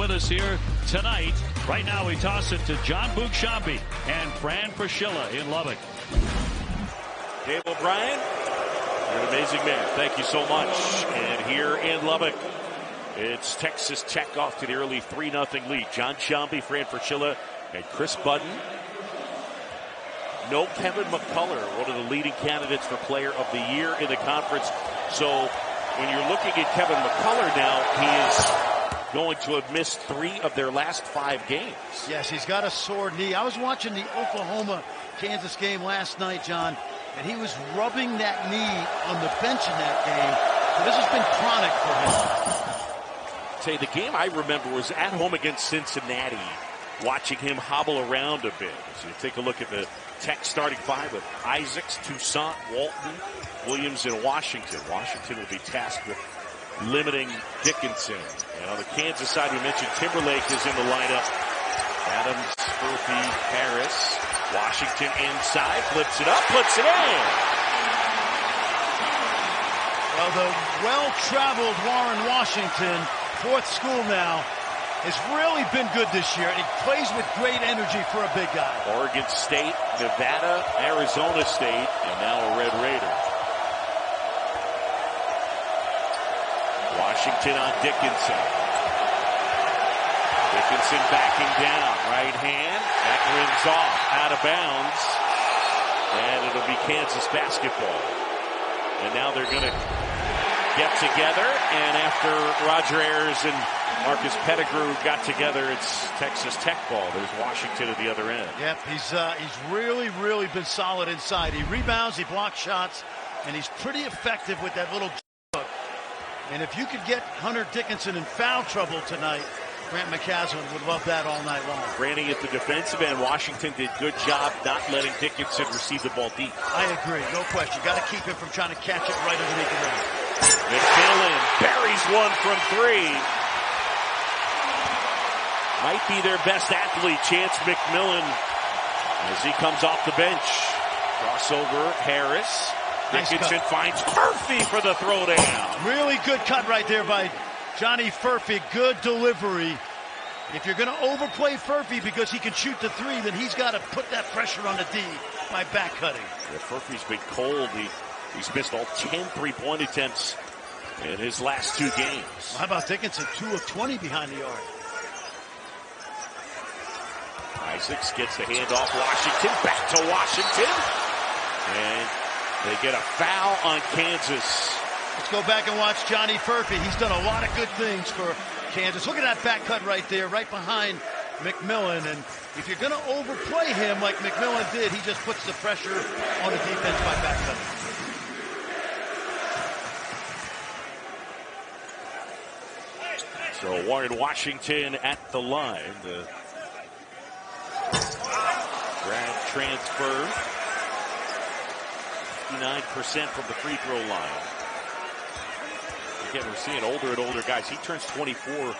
with us here tonight. Right now, we toss it to John Sciambi and Fran Fraschilla in Lubbock. Dave O'Brien, you're an amazing man. Thank you so much. And here in Lubbock, it's Texas Tech off to the early 3 0 lead. John Sciambi, Fran Fraschilla, and Chris Budden. No Kevin McCullar, one of the leading candidates for player of the year in the conference. So when you're looking at Kevin McCullar now, he is going to have missed three of their last five games. Yes, he's got a sore knee. I was watching the Oklahoma Kansas game last night, John, and he was rubbing that knee on the bench in that game. So this has been chronic for him. Say the game I remember was at home against Cincinnati, watching him hobble around a bit. So you take a look at the Tech starting five with Isaacs, Toussaint, Walton, Williams, and Washington. Washington will be tasked with limiting Dickinson. And on the Kansas side, we mentioned Timberlake is in the lineup. Adams, Furphy, Harris. Washington inside, flips it up, puts it in. Well, the well-traveled Warren Washington, fourth school now, has really been good this year, and he plays with great energy for a big guy. Oregon State, Nevada, Arizona State, and now a Red Raider. Washington on Dickinson. Dickinson backing down, right hand. That rings off, out of bounds. And it'll be Kansas basketball. And now they're going to get together, and after Roger Ayers and Marcus Pettigrew got together. It's Texas Tech ball. There's Washington at the other end. Yep, he's uh, he's really, really been solid inside. He rebounds, he blocks shots, and he's pretty effective with that little. And if you could get Hunter Dickinson in foul trouble tonight, Grant McCasland would love that all night long. Granting at the defensive end, Washington did good job not letting Dickinson receive the ball deep. I agree, no question. Got to keep him from trying to catch it right underneath the rim. McMillan buries one from three. Might be their best athlete, Chance McMillan, as he comes off the bench. Crossover, Harris. Nice Dickinson cut. finds Furphy for the throwdown. Really good cut right there by Johnny Furphy. Good delivery. If you're going to overplay Furphy because he can shoot the three, then he's got to put that pressure on the D by back cutting. Yeah, Furphy's been cold. He, he's missed all 10 three-point attempts in his last two games. How about Dickinson? Two of 20 behind the arc. Isaacs gets the handoff. Washington back to Washington. And they get a foul on Kansas. Let's go back and watch Johnny Furphy. He's done a lot of good things for Kansas. Look at that back cut right there, right behind McMillan. And if you're going to overplay him like McMillan did, he just puts the pressure on the defense by back cutting. So Warren Washington at the line. The grad transfer. 59% from the free throw line. Again, we're seeing older and older guys. He turns 24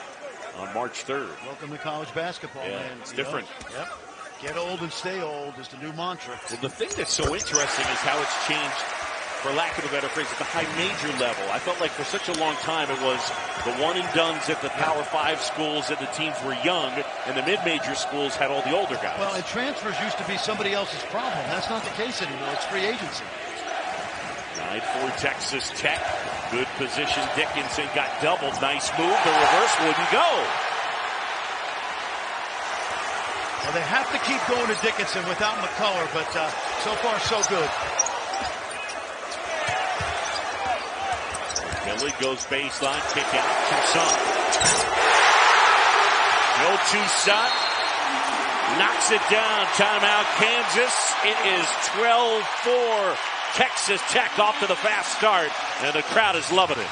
on March 3rd. Welcome to college basketball, Yeah, man. it's You know? different. Yep. Get old and stay old is the new mantra. Well, the thing that's so interesting is how it's changed, for lack of a better phrase, at the high major level. I felt like for such a long time it was the one and dones at the Power Five schools and the teams were young, and the mid-major schools had all the older guys. Well, and transfers used to be somebody else's problem. That's not the case anymore. It's free agency. Nine for Texas Tech. Good position. Dickinson got doubled. Nice move. The reverse wouldn't go. Well, they have to keep going to Dickinson without McCullar, but uh, so far so good. Billy goes baseline, kick out. Toussaint. No Toussaint. Knocks it down. Timeout, Kansas. It is 12-4. Texas Tech off to the fast start, and the crowd is loving it.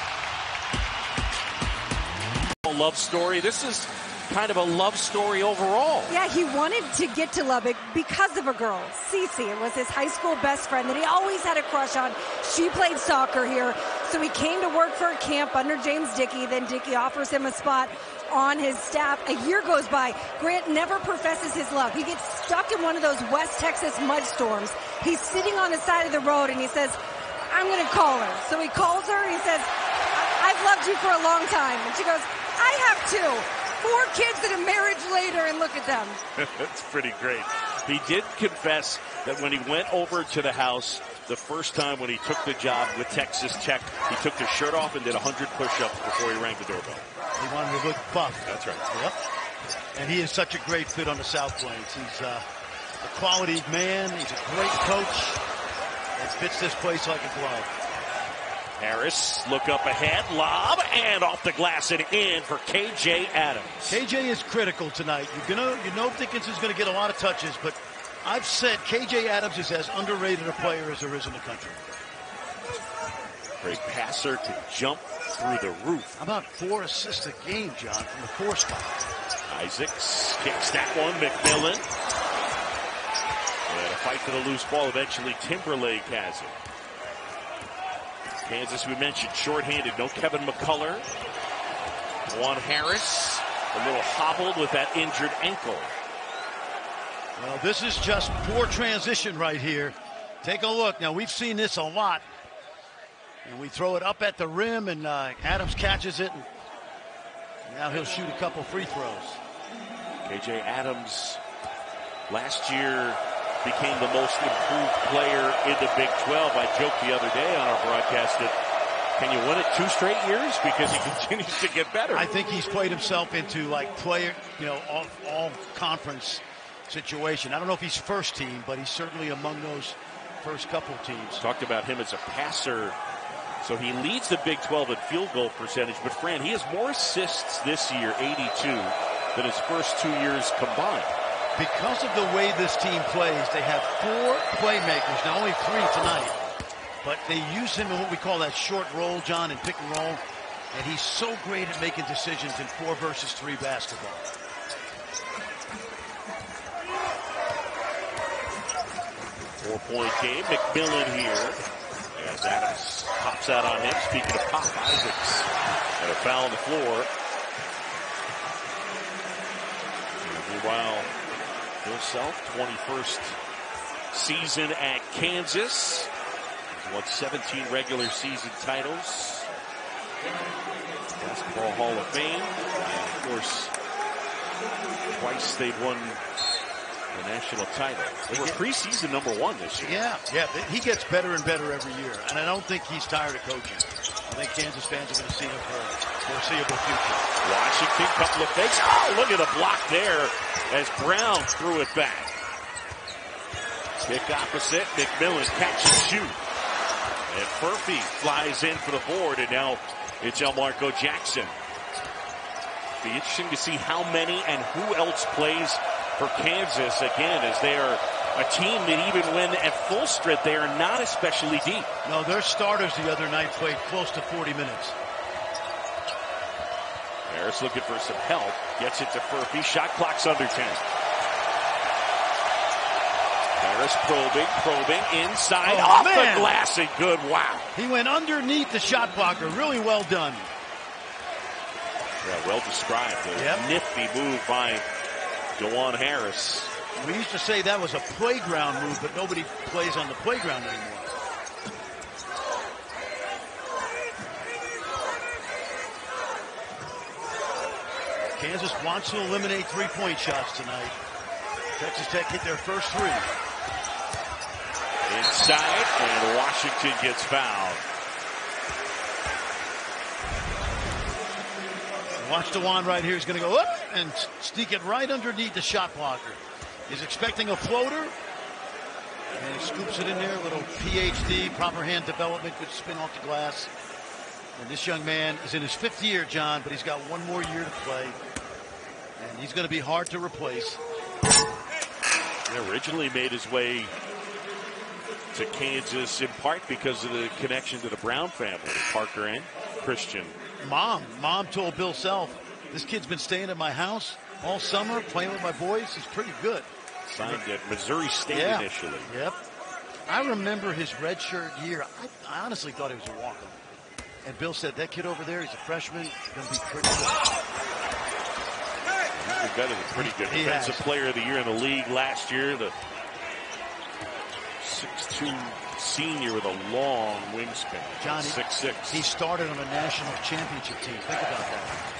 Love story. This is kind of a love story overall. Yeah, he wanted to get to Lubbock because of a girl, Cece. It was his high school best friend that he always had a crush on. She played soccer here, so he came to work for a camp under James Dickey. Then Dickey offers him a spot on his staff. A year goes by. Grant never professes his love. He gets stuck in one of those West Texas mudstorms. He's sitting on the side of the road and he says, I'm going to call her. So he calls her and he says, I've loved you for a long time. And she goes, I have too. four kids and a marriage later, and look at them. That's pretty great. He did confess that when he went over to the house the first time when he took the job with Texas Tech, he took his shirt off and did 100 push-ups before he rang the doorbell. He wanted to look buff. That's right. Yep. And he is such a great fit on the South Plains. He's uh, a quality man. He's a great coach. And fits this place like a glove. Harris, look up ahead, lob, and off the glass and in for KJ Adams. KJ is critical tonight. You're gonna, you know, Dickinson's going to get a lot of touches, but I've said KJ Adams is as underrated a player as there is in the country. Great passer to jump through the roof. How about four assists a game, John, from the four spot? Isaacs kicks that one. McMillan. And a fight for the loose ball. Eventually, Timberlake has it. Kansas, we mentioned, shorthanded. No Kevin McCullar. Dajuan Harris, a little hobbled with that injured ankle. Well, this is just poor transition right here. Take a look. Now, we've seen this a lot. And we throw it up at the rim, and uh, Adams catches it. And now he'll shoot a couple free throws. KJ Adams last year became the most improved player in the Big 12. I joked the other day on our broadcast that can you win it two straight years because he continues to get better. I think he's played himself into like player, you know, all, all conference situation. I don't know if he's first team, but he's certainly among those first couple teams. Talked about him as a passer. So he leads the Big 12 in field goal percentage, but Fran, he has more assists this year, 82, than his first two years combined. Because of the way this team plays, they have four playmakers, now only three tonight, but they use him in what we call that short roll, John, and pick and roll, and he's so great at making decisions in four versus three basketball. Four-point game. McMillan here. As Adams pops out on him. Speaking of pop, Isaacs. And a foul on the floor. Meanwhile, Bill Self, 21st season at Kansas. He's won 17 regular season titles. Basketball Hall of Fame. And of course, twice they've won the national title. They were preseason number one this year. Yeah, yeah, he gets better and better every year, and I don't think he's tired of coaching. I think Kansas fans are going to see him for foreseeable future. Washington, couple of fakes. Oh, look at the block there as Brown threw it back. Kick opposite, McMillan catch and shoot. And Furphy flies in for the board, and now it's Elmarko Jackson. Be interesting to see how many and who else plays for Kansas again as they are a team that even when at full strength they are not especially deep. No, their starters the other night played close to 40 minutes. Harris looking for some help. Gets it to Furphy. Shot clock's under 10. Harris probing, probing, inside, oh, off man. the glass, and good. Wow. He went underneath the shot blocker. Really well done. Yeah, well described. A Yep. nifty move by Dajuan Harris. We used to say that was a playground move, but nobody plays on the playground anymore. Kansas wants to eliminate three-point shots tonight. Texas Tech hit their first three. Inside, and Washington gets fouled. Watch Dajuan right here. He's going to go up and sneak it right underneath the shot blocker. He's expecting a floater. And he scoops it in there. A little PhD, proper hand development, good spin off the glass. And this young man is in his fifth year, John, but he's got one more year to play. And he's going to be hard to replace. He originally made his way to Kansas in part because of the connection to the Brown family, Parker and Christian. Mom, mom told Bill Self, this kid's been staying at my house all summer, playing with my boys. He's pretty good. Signed at Missouri State Yeah. initially. Yep. I remember his redshirt year. I, I honestly thought he was a walk-on. And Bill said, that kid over there, he's a freshman, going to be pretty good. Been better than pretty good. He Defensive has. player of the year in the league last year. The 6'2 senior with a long wingspan. Johnny, 6'6. He started on a national championship team. Think about that.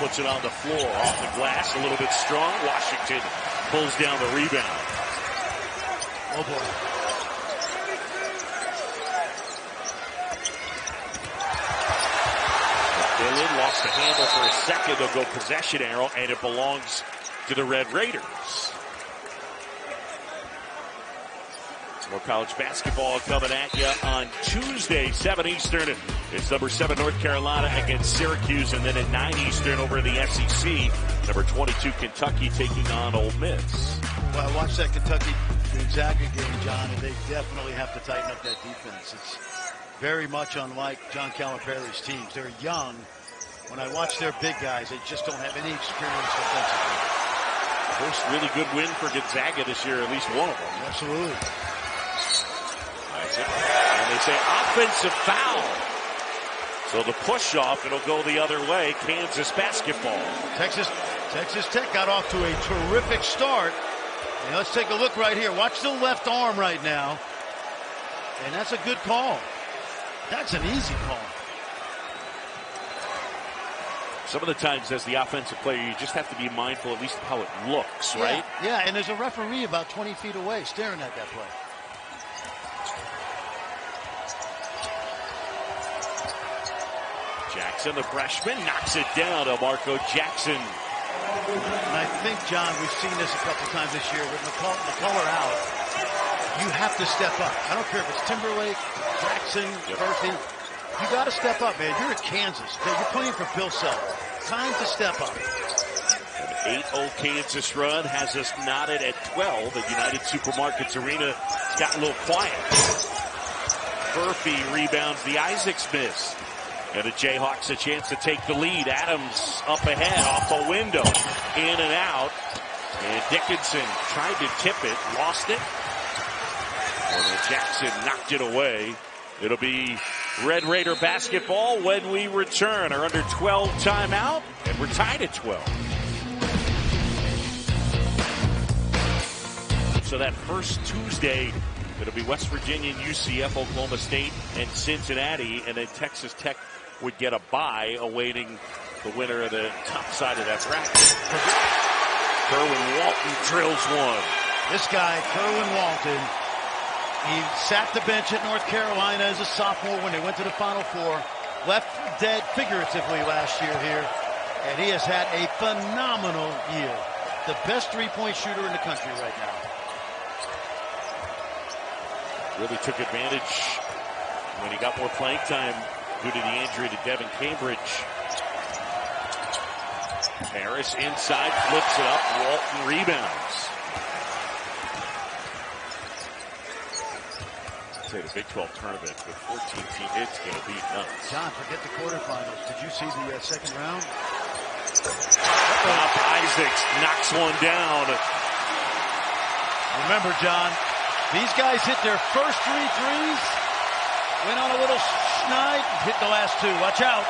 puts it on the floor. Off the glass, a little bit strong. Washington pulls down the rebound. Oh boy. The handle for a second. They'll go possession arrow, and it belongs to the Red Raiders. More college basketball coming at you on Tuesday, 7 Eastern. It's number 7 North Carolina against Syracuse, and then at 9 Eastern over in the SEC, number 22 Kentucky taking on Ole Miss. Well, I watched that Kentucky Gonzaga game, John, and they definitely have to tighten up that defense. It's very much unlike John Calipari's teams. They're young. When I watch their big guys, they just don't have any experience defensively. First really good win for Gonzaga this year, at least one of them. Absolutely. And they say offensive foul. So the push off, it'll go the other way. Kansas basketball. Texas, Texas Tech got off to a terrific start. And let's take a look right here. Watch the left arm right now. And that's a good call. That's an easy call. Some of the times as the offensive player, you just have to be mindful at least of how it looks, right? Yeah, yeah, and there's a referee about 20 feet away staring at that play. Jackson, the freshman, knocks it down Elmarko Jackson. And I think, John, we've seen this a couple times this year with McCull McCullar out. You have to step up. I don't care if it's Timberlake, Jackson, yep. Furphy. You got to step up, man. You're at Kansas. You're playing for Bill Self. Time to step up. An 8-0 Kansas run has us knotted at 12 at United Supermarkets Arena. It's a little quiet. Furphy rebounds the Isaacs miss. And the Jayhawks a chance to take the lead. Adams up ahead, off the window, in and out. And Dickinson tried to tip it, lost it. And Jackson knocked it away. It'll be Red Raider basketball when we return. Our under 12 timeout, and we're tied at 12. So that first Tuesday, it'll be West Virginia, UCF, Oklahoma State, and Cincinnati, and then Texas Tech would get a bye awaiting the winner of the top side of that bracket. Kerwin Walton drills one. This guy, Kerwin Walton, he sat the bench at North Carolina as a sophomore when they went to the Final Four. Left dead figuratively last year here. And he has had a phenomenal year. The best three-point shooter in the country right now. Really took advantage when he got more playing time due to the injury to Devin Cambridge. Harris inside, flips it up. Walton rebounds. Say the Big 12 tournament with 14 teams, it's going to be nuts. John, forget the quarterfinals. Did you see the uh, second round? Pop Isaacs knocks one down. Remember, John, these guys hit their first three threes, went on a little Knight hit the last two. Watch out.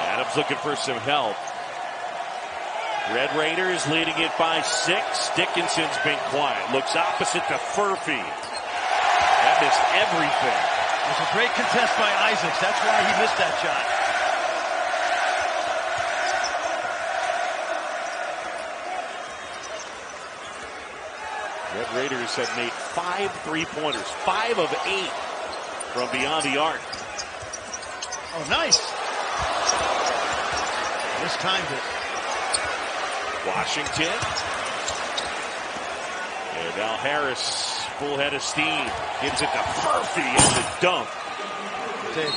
Adams looking for some help. Red Raiders leading it by six. Dickinson's been quiet. Looks opposite to Furphy. That missed everything. It was a great contest by Isaacs. That's why he missed that shot. Red Raiders have made five three-pointers, five of eight from beyond the arc. Oh, nice. This timed it. Washington. And now Harris, full head of steam, gives it to Furphy in the dunk.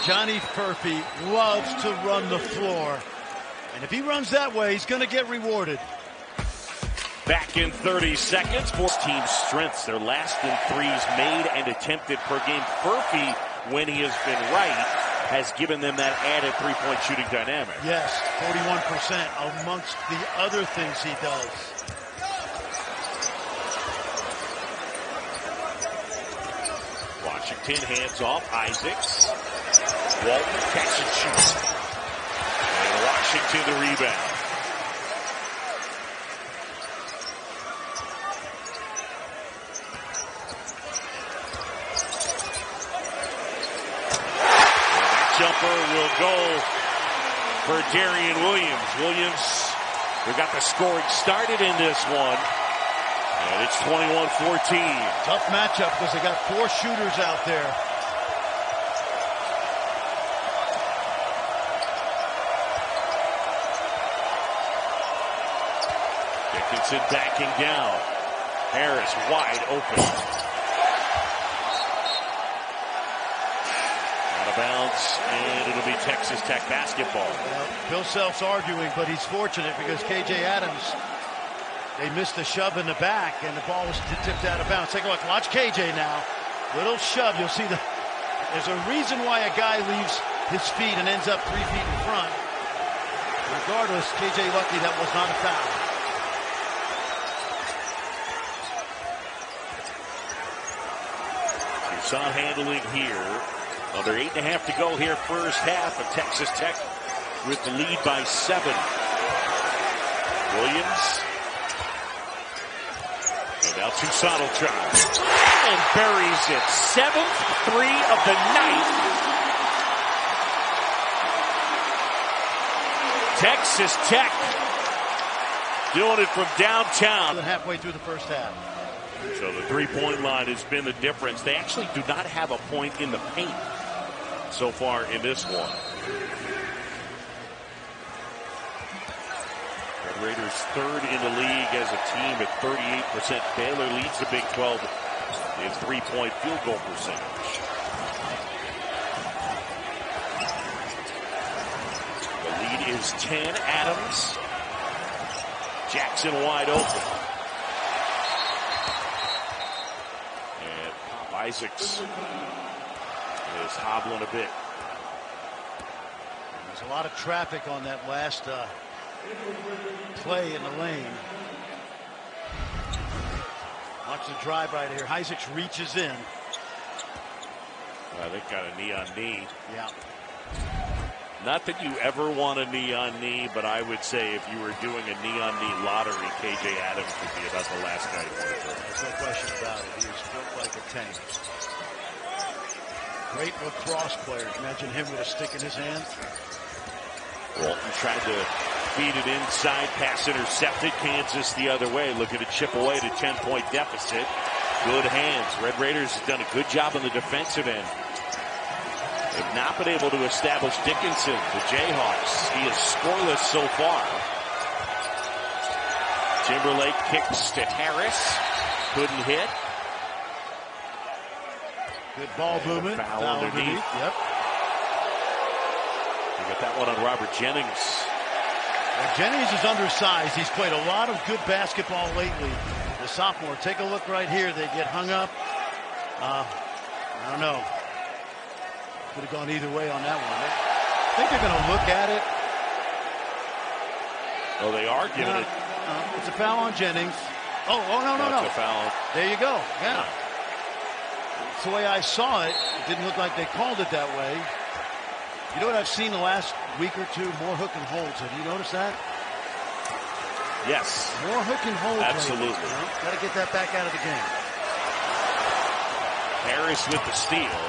Johnny Furphy loves to run the floor. And if he runs that way, he's going to get rewarded. Back in 30 seconds. Four team strengths. Their last in threes made and attempted per game. Furphy, when he has been right, has given them that added three-point shooting dynamic. Yes, 41% amongst the other things he does. Washington hands off Isaacs. Walton catch and shoot. And Washington the rebound. Will go for Darrion Williams. Williams, we got the scoring started in this one. And it's 21-14. Tough matchup because they got four shooters out there. Dickinson backing down. Harris wide open. And it'll be Texas Tech basketball. Well, Bill Self's arguing, but he's fortunate because KJ Adams, they missed a shove in the back, and the ball was tipped out of bounds. Take a look. Watch KJ now. Little shove. You'll see the. There's a reason why a guy leaves his feet and ends up three feet in front. Regardless, KJ lucky that was not a foul. Toussaint handling here. Under eight and a half to go here, first half of Texas Tech with the lead by seven. Williams. And now Toussaint will try. And buries it. Seventh three of the night. Texas Tech doing it from downtown. Halfway through the first half. So the three-point line has been the difference. They actually do not have a point in the paint so far in this one. Red Raiders third in the league as a team at 38%. Baylor leads the Big 12 in three-point field goal percentage. The lead is 10. Adams. Jackson wide open. And Isaacs is hobbling a bit. There's a lot of traffic on that last uh, play in the lane. Watch the drive right here. Isaacs reaches in. I think got a knee on knee. Yeah. Not that you ever want a knee on knee, but I would say if you were doing a knee on knee lottery, KJ Adams would be about the last guy to want it. There's no question about it. He is built like a tank. Great lacrosse player. Imagine him with a stick in his hand. Walton tried to feed it inside, pass intercepted. Kansas the other way, looking to chip away to 10 point deficit. Good hands. Red Raiders have done a good job on the defensive end. They've not been able to establish Dickinson, the Jayhawks. He is scoreless so far. Timberlake kicks to Harris. Couldn't hit. Good ball movement. Foul, foul underneath. underneath. Yep. You got that one on Robert Jennings. Well, Jennings is undersized. He's played a lot of good basketball lately. The sophomore. Take a look right here. They get hung up. Uh, I don't know. Could have gone either way on that one. I think they're going to look at it. Oh, they are giving no, it. Uh, it's a foul on Jennings. Oh, oh no, no, no. a foul. There you go. Yeah. It's the way I saw it. It didn't look like they called it that way. You know what I've seen the last week or two? More hook and holds. Have you noticed that? Yes. More hook and holds. Absolutely. You know? Got to get that back out of the game. Harris with the steal.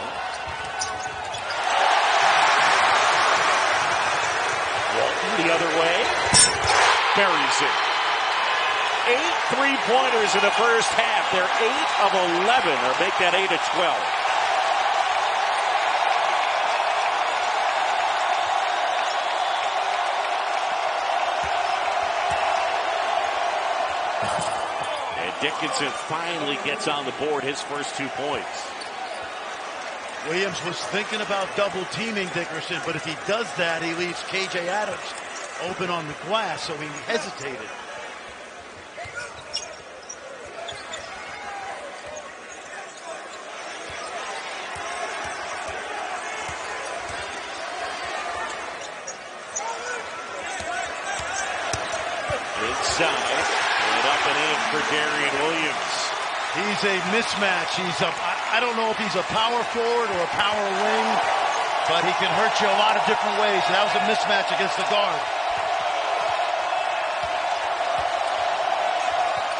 Walton the other way. Buries it. Eight three-pointers in the first half. They're eight of 11, or make that eight of 12. Dickinson finally gets on the board his first two points. Williams was thinking about double teaming Dickinson, but if he does that, he leaves KJ Adams open on the glass, so he hesitated. Inside and up and in for Darrion Williams. He's a mismatch. He's a, I don't know if he's a power forward or a power wing, but he can hurt you a lot of different ways. That was a mismatch against the guard.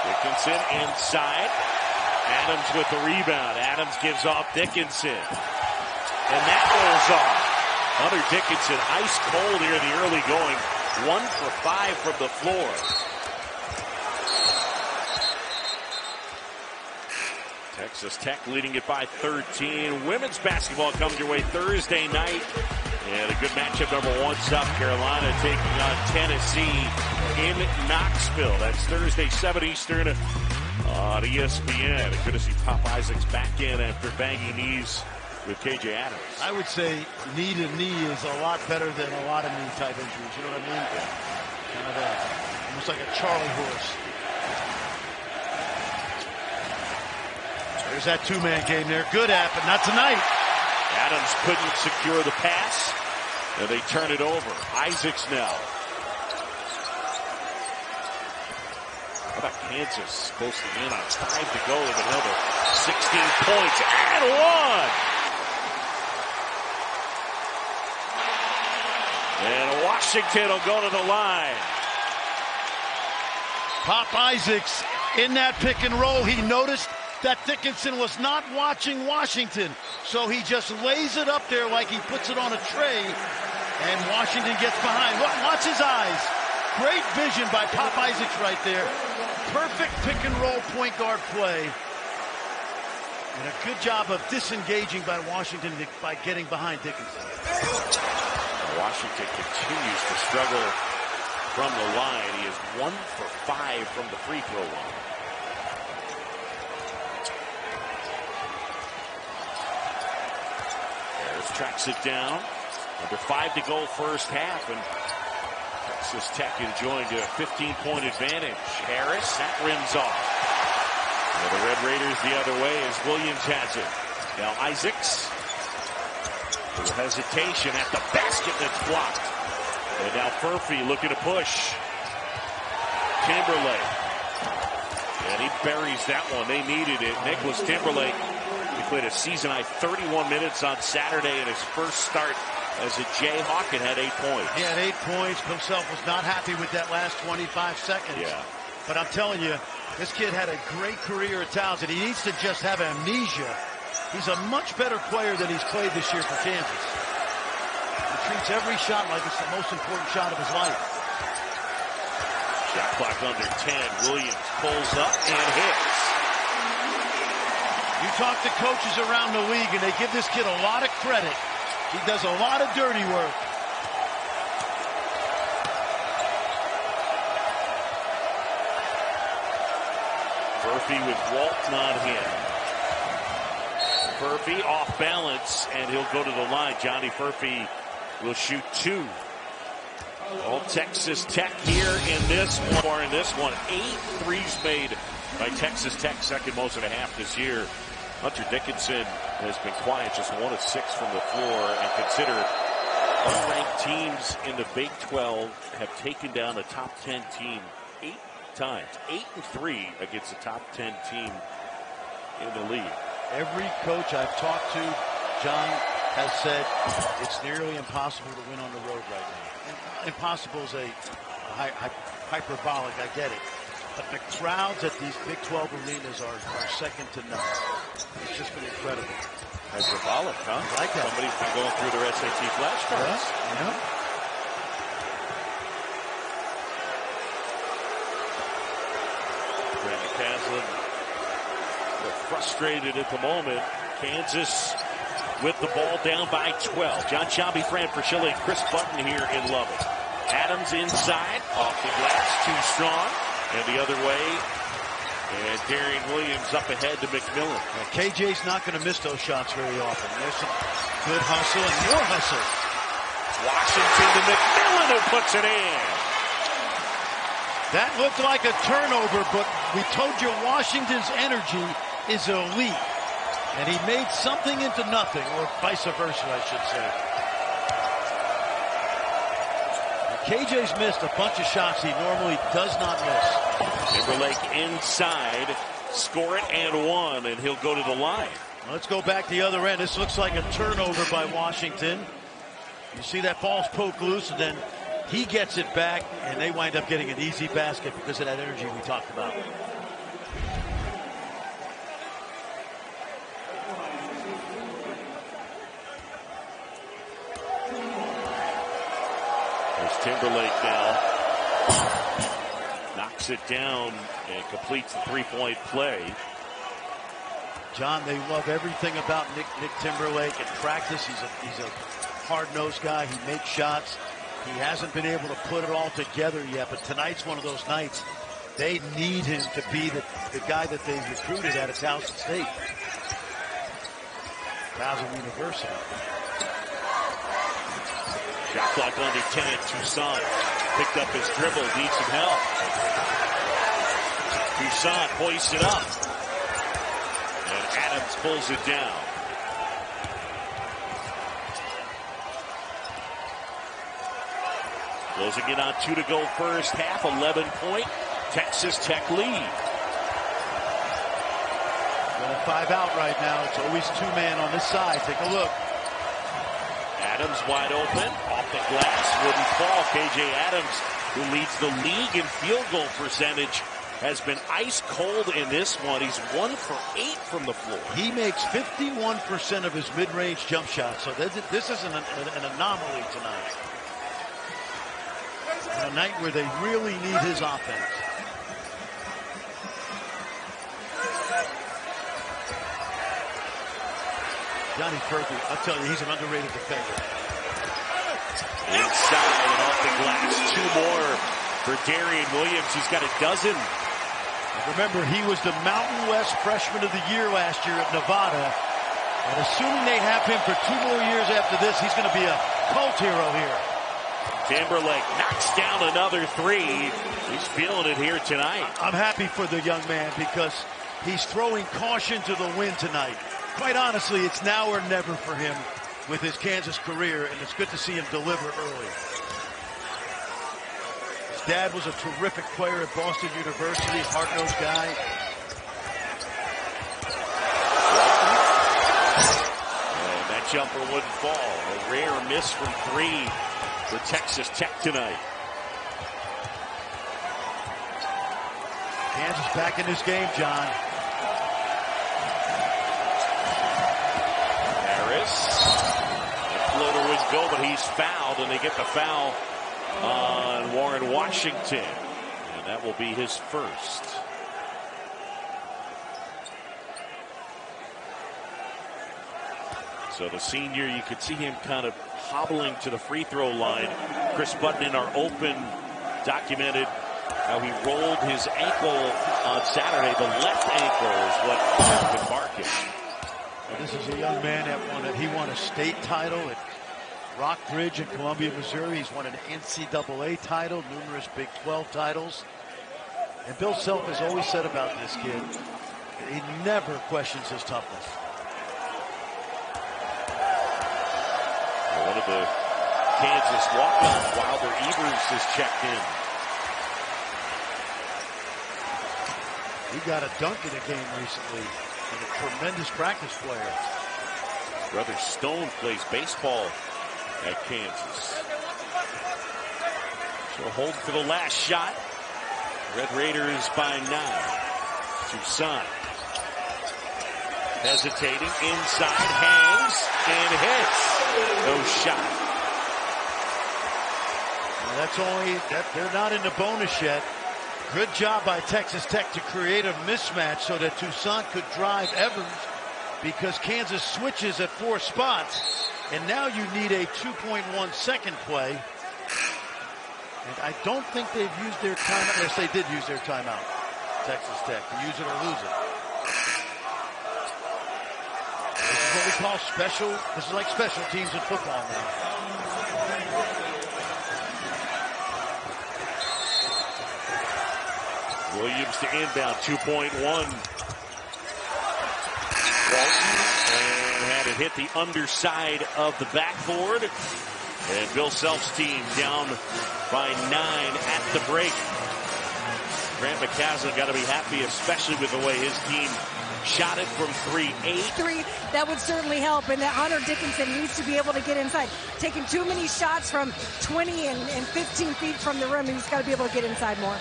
Dickinson inside. Adams with the rebound. Adams gives off Dickinson. And that rolls off. Hunter Dickinson, ice cold here in the early going. One for five from the floor. Texas Tech leading it by 13. Women's basketball comes your way Thursday night. And a good matchup, number one, South Carolina taking on Tennessee in Knoxville. That's Thursday, 7 Eastern on ESPN. Good to see Pop Isaacs back in after banging knees with KJ Adams. I would say knee to knee is a lot better than a lot of knee type injuries. You know what I mean? Kind of a, almost like a Charlie horse. There's that two-man game there. Good at, but not tonight. Adams couldn't secure the pass, and they turn it over. Isaacs now. How about Kansas posting in on five to go with another 16 points and one. And Washington will go to the line. Pop Isaacs in that pick and roll. He noticed that Dickinson was not watching Washington. So he just lays it up there like he puts it on a tray. And Washington gets behind. Watch his eyes. Great vision by Pop Isaacs right there. Perfect pick and roll point guard play. And a good job of disengaging by Washington by getting behind Dickinson. Washington continues to struggle from the line. He is one for five from the free throw line. Tracks it down. Under five to go first half, and Texas Tech enjoying a 15-point advantage. Harris, that rims off. And the Red Raiders the other way as Williams has it. Now Isaacs hesitation at the basket that's blocked. And now Furphy looking to push. Timberlake. And he buries that one. They needed it. Nicholas Timberlake. He played a season high 31 minutes on Saturday in his first start as a Jayhawk and had eight points. He had eight points. Himself was not happy with that last 25 seconds. Yeah. But I'm telling you, this kid had a great career at Towson. He needs to just have amnesia He's a much better player than he's played this year for Kansas. He treats every shot like it's the most important shot of his life. Shot clock under 10. Williams pulls up and hits. Talk to coaches around the league and they give this kid a lot of credit. He does a lot of dirty work. Furphy with Walt not him. Furphy off balance, and he'll go to the line. Johnny Furphy will shoot two. All Texas Tech here in this one, in this one. Eight threes made by Texas Tech, second most and a half this year. Hunter Dickinson has been quiet, just one of six from the floor, and consider unranked teams in the Big 12 have taken down a top 10 team eight times. Eight and three against a top 10 team in the league. Every coach I've talked to, John, has said it's nearly impossible to win on the road right now. Impossible is a, hyperbolic, I get it. But the crowds at these Big 12 arenas are, are second to none. It's just been incredible. Hyperbolic, huh? I like that. Somebody's been going through their SAT flashcards. Yeah. yeah. Grant McCasland frustrated at the moment. Kansas with the ball down by 12. Jon Sciambi, Fran Fraschilla, Chris Button here in Lubbock. Adams inside, off the glass, too strong. And the other way, and Darrion Williams up ahead to McMillan. KJ's not going to miss those shots very often. There's some good hustle and more hustle. Washington to McMillan who puts it in. That looked like a turnover, but we told you Washington's energy is elite. And he made something into nothing, or vice versa, I should say. KJ's missed a bunch of shots he normally does not miss. Timberlake inside, score it and one, and he'll go to the line. Let's go back the other end. This looks like a turnover by Washington. You see that ball's poke loose, and then he gets it back, and they wind up getting an easy basket because of that energy we talked about. Timberlake now. Knocks it down and completes the three-point play. John, they love everything about Nick Nick Timberlake. In practice, he's a he's a hard-nosed guy. He makes shots. He hasn't been able to put it all together yet, but tonight's one of those nights. They need him to be the, the guy that they recruited out of Towson State. Towson University. Shot clock 10 at Toussaint. Picked up his dribble, needs some help. Toussaint hoists it up. And Adams pulls it down. Closing it on two to go first half, 11 point Texas Tech lead. Five out right now. It's always two man on this side. Take a look. Adams wide open, off the glass, wouldn't fall. KJ Adams, who leads the league in field goal percentage, has been ice cold in this one. He's one for eight from the floor. He makes 51% of his mid-range jump shots, so this is an, an anomaly tonight. a night where they really need his offense. Johnny Furphy, I'll tell you, he's an underrated defender. Inside and off the glass, two more for Darrion Williams. He's got a dozen. Remember, he was the Mountain West Freshman of the Year last year at Nevada. And assuming they have him for two more years after this, he's going to be a cult hero here. Timberlake knocks down another three. He's feeling it here tonight. I'm happy for the young man because he's throwing caution to the wind tonight quite honestly, it's now or never for him with his Kansas career, and it's good to see him deliver early. His dad was a terrific player at Boston University, hard-nosed guy. And that jumper wouldn't fall. A rare miss from three for Texas Tech tonight. Kansas back in this game, John. The floater would go, but he's fouled, and they get the foul on Warren Washington. And that will be his first. So the senior, you could see him kind of hobbling to the free throw line. Chris Button in our open documented how he rolled his ankle on Saturday. The left ankle is what could mark him. This is a young man that won a, he won a state title at Rockbridge in Columbia, Missouri. He's won an NCAA title, numerous Big 12 titles. And Bill Self has always said about this kid, he never questions his toughness. One of the Kansas walk-ons, Wilder Evers, is checked in. He got a dunk in a game recently and a tremendous practice player. Brother Stone plays baseball at Kansas. So hold for the last shot. Red Raiders by nine. Toussaint hesitating inside, hangs and hits. No shot. That's only that they're not in the bonus yet. Good job by Texas Tech to create a mismatch so that Toussaint could drive Evers because Kansas switches at four spots. And now you need a 2.1 second play. And I don't think they've used their timeout. Yes, they did use their timeout. Texas Tech to use it or lose it. This is what we call special. This is like special teams in football now. Williams to inbound, 2.1. Walton and had it hit the underside of the backboard. And Bill Self's team down by nine at the break. Grant McCasland got to be happy, especially with the way his team shot it from three, eight. Three, that would certainly help. And that Hunter Dickinson needs to be able to get inside. Taking too many shots from 20 and, and 15 feet from the rim. He's got to be able to get inside more.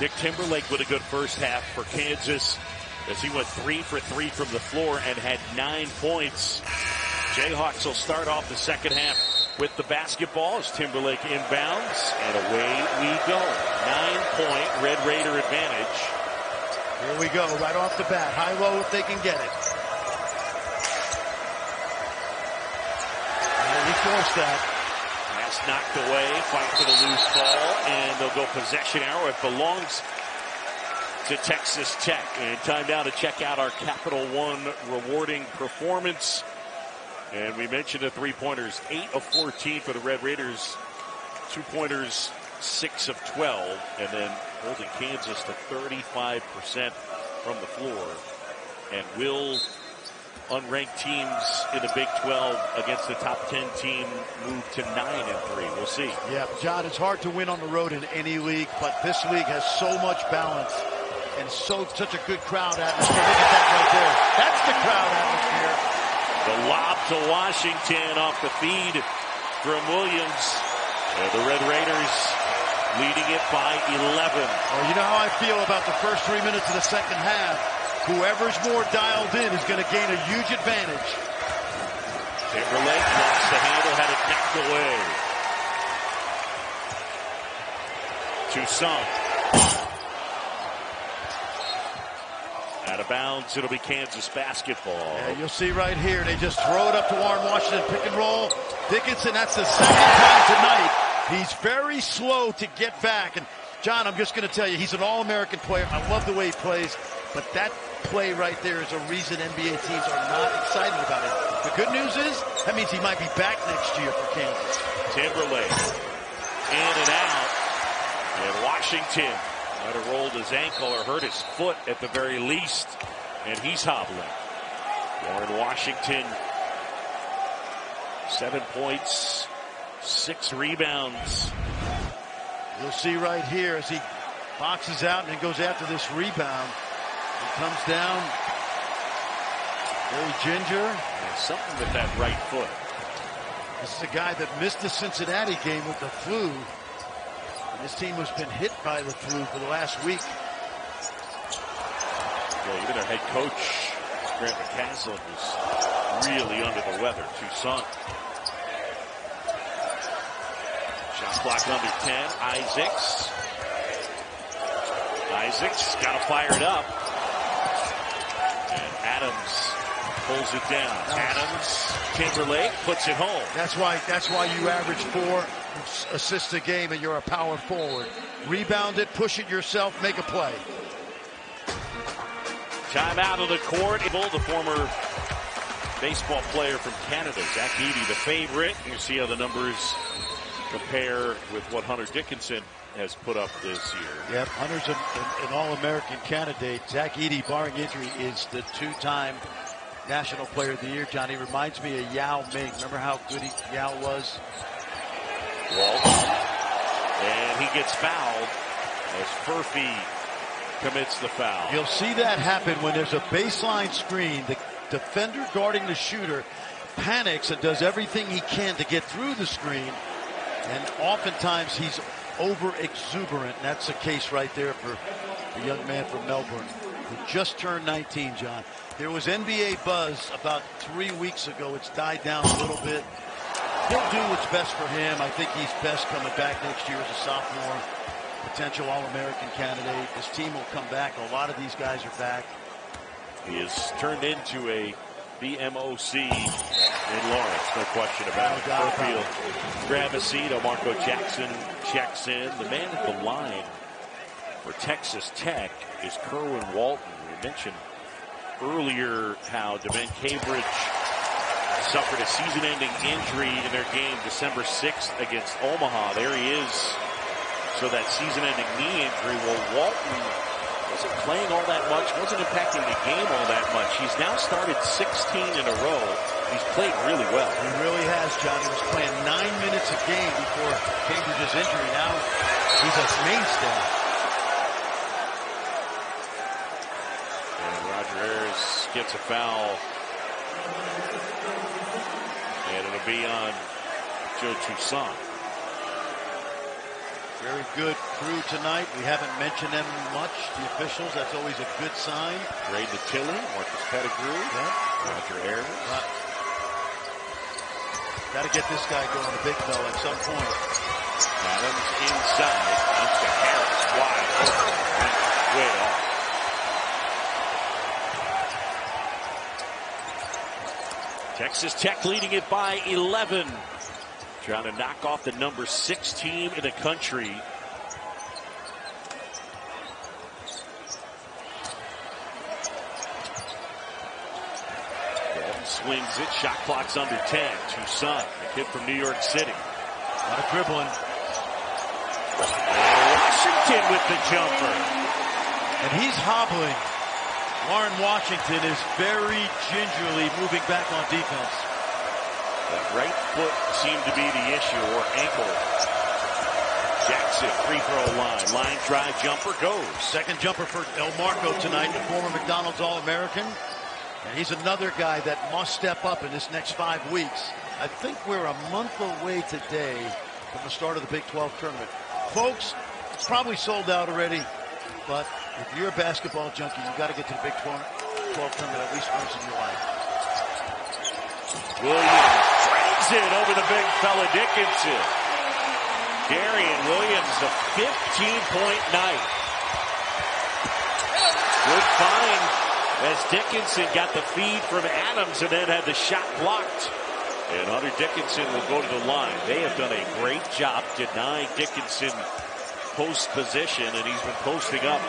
Nick Timberlake with a good first half for Kansas as he went three for three from the floor and had nine points. Jayhawks will start off the second half with the basketball as Timberlake inbounds, and away we go. Nine point Red Raider advantage. Here we go, right off the bat. High low if they can get it. And we force that. Pass knocked away, fight for the loose ball, and they'll go possession arrow. It belongs to Texas Tech. And time now to check out our Capital One rewarding performance. And we mentioned the three pointers, 8 of 14 for the Red Raiders, two pointers, 6 of 12, and then holding Kansas to 35% from the floor. And will unranked teams in the Big 12 against the top 10 team move to 9 and 3? We'll see. Yeah, John, it's hard to win on the road in any league, but this league has so much balance and so such a good crowd atmosphere. Look at that right there. That's the crowd atmosphere. The lob to Washington off the feed from Williams. And the Red Raiders leading it by 11. Well, you know how I feel about the first three minutes of the second half. Whoever's more dialed in is going to gain a huge advantage. Timberlake lost the handle, had it knocked away. Toussaint. Out of bounds, it'll be Kansas basketball. Yeah, you'll see right here, they just throw it up to Warren Washington, pick and roll. Dickinson, that's the second time tonight. He's very slow to get back. And John, I'm just going to tell you, he's an All-American player. I love the way he plays, but that play right there is a reason NBA teams are not excited about it. The good news is that means he might be back next year for Kansas. Timberlake in and out. And Washington might have rolled his ankle or hurt his foot at the very least. And he's hobbling. Warren Washington, seven points, six rebounds. You'll see right here as he boxes out and goes after this rebound. He comes down very ginger. And something with that right foot. This is a guy that missed the Cincinnati game with the flu. And this team has been hit by the flu for the last week. Yeah, even their head coach, Grant McCasland, was really under the weather. Toussaint. Shot clock under 10. Isaacs. Isaacs got to fire it up. And Adams pulls it down. Adams, Timberlake puts it home. That's why that's why you average four assists a game and you're a power forward. Rebound it, push it yourself, make a play. Time out of the court. The former baseball player from Canada, Zach Edey, the favorite. You see how the numbers compare with what Hunter Dickinson has put up this year. Yep, Hunter's an, an, an All-American candidate. Zach Edey, barring injury, is the two-time National Player of the Year. Johnny reminds me of Yao Ming. Remember how good he, Yao was? Walt. And he gets fouled as Furphy commits the foul. You'll see that happen when there's a baseline screen. The defender guarding the shooter panics and does everything he can to get through the screen. And oftentimes he's over exuberant. And that's the case right there for the young man from Melbourne who just turned 19, John. There was NBA buzz about three weeks ago. It's died down a little bit. He'll do what's best for him. I think he's best coming back next year as a sophomore. Potential All-American candidate. This team will come back. A lot of these guys are back. He has turned into a BMOC in Lawrence, no question about it. Grab a seat. Marco Jackson checks in. The man at the line for Texas Tech is Kerwin Walton. We mentioned earlier how Devan Cambridge suffered a season-ending injury in their game December 6th against Omaha. There he is. So that season-ending knee injury, well, Walton wasn't playing all that much, wasn't impacting the game all that much. He's now started 16 in a row. He's played really well. He really has, John. He was playing nine minutes a game before Cambridge's injury. Now he's a mainstay. And Roger Ayers gets a foul. And it'll be on Joe Toussaint. Very good crew tonight. We haven't mentioned them much. The officials, that's always a good sign. Ray Natili, Marcus Pettigrew, yeah. Roger Ayers. Right. Got to get this guy going the big bell at some point. Adams inside. Out to Harris. Wide open. Way off. Texas Tech leading it by 11. Trying to knock off the number six team in the country. swings it. Shot clock's under 10. Toussaint, the kid from New York City. A lot of dribbling. Washington with the jumper. And he's hobbling. Warren Washington is very gingerly moving back on defense. The right foot seemed to be the issue, or ankle. Jackson, free throw line. Line drive jumper goes. Second jumper for Elmarko tonight, the former McDonald's All-American. And he's another guy that must step up in this next five weeks. I think we're a month away today from the start of the Big 12 tournament. Folks, it's probably sold out already, but if you're a basketball junkie, you got to get to the Big 12, 12 tournament at least once in your life. Williams it over the big fella Dickinson. Darrion Williams, a 15-point night. Good find as Dickinson got the feed from Adams and then had the shot blocked. And Hunter Dickinson will go to the line. They have done a great job denying Dickinson post position, and he's been posting up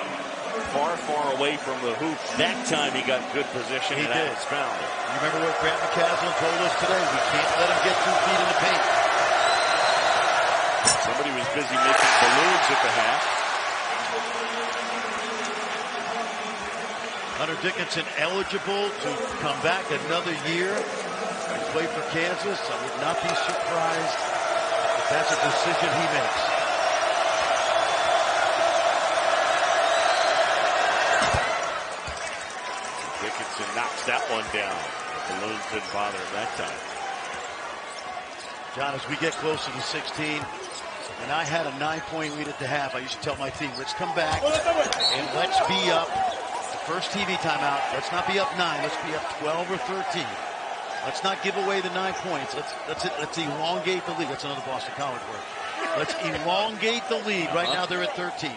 far, far away from the hoop. That time he got good position he and did. Found it. You remember what Grant McCasland told us today? We can't let him get two feet in the paint. Somebody was busy making balloons at the half. Hunter Dickinson eligible to come back another year and play for Kansas. I would not be surprised if that's a decision he makes. That one down. The balloons didn't bother him that time. John, as we get closer to 16, and I had a nine-point lead at the half, I used to tell my team, let's come back and let's be up The First TV timeout. Let's not be up nine. Let's be up 12 or 13. Let's not give away the nine points. Let's let's let's elongate the lead. That's another Boston College word. Let's elongate the lead. Right now they're at 13.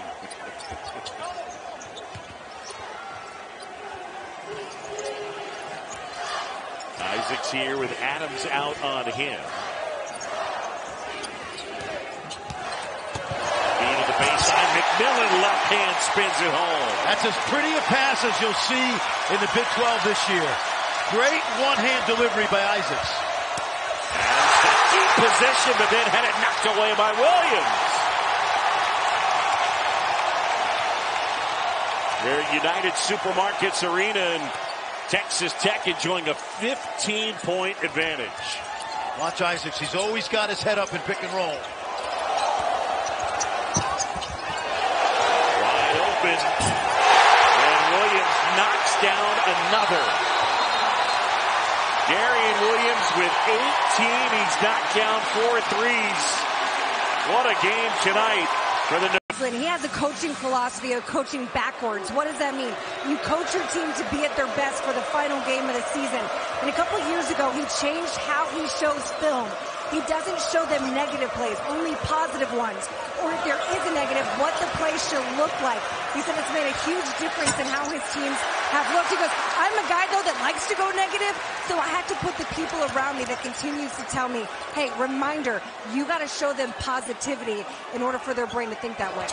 Here with Adams out on him. baseline. McMillan left hand spins it home. That's as pretty a pass as you'll see in the Big 12 this year. Great one-hand delivery by Isaacs. Adams got deep position, but then had it knocked away by Williams. They're at United Supermarkets Arena and Texas Tech enjoying a 15-point advantage. Watch Isaacs. He's always got his head up in pick and roll. Wide open. And Williams knocks down another. Darrion Williams with 18. He's knocked down four threes. What a game tonight for the he has a coaching philosophy of coaching backwards. What does that mean? You coach your team to be at their best for the final game of the season. And a couple years ago, he changed how he shows film. He doesn't show them negative plays, only positive ones. Or if there is a negative, what the play should look like. He said it's made a huge difference in how his teams have looked. He goes, I'm a guy though that likes to go negative, so I have to put the people around me that continues to tell me, hey, reminder, you got to show them positivity in order for their brain to think that way.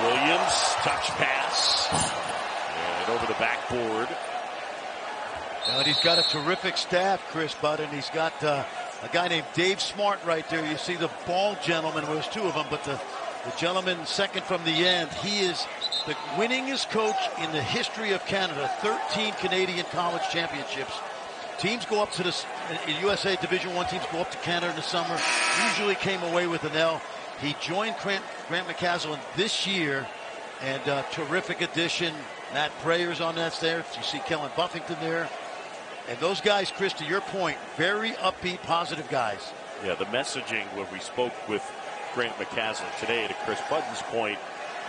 Williams, touch pass. And over the backboard. And he's got a terrific staff, Chris Bud, and he's got uh, a guy named Dave Smart right there. You see the ball gentleman. Well, there's two of them, but the, the gentleman second from the end. He is the winningest coach in the history of Canada. 13 Canadian college championships. Teams go up to the USA Division One teams go up to Canada in the summer. Usually came away with an L. He joined Grant, Grant McCasland this year, and uh, terrific addition. Matt Prayer's on that there. You see Kellen Buffington there. And those guys, Chris, to your point, very upbeat, positive guys. Yeah, the messaging when we spoke with Grant McCasland today, to Chris Budden's point,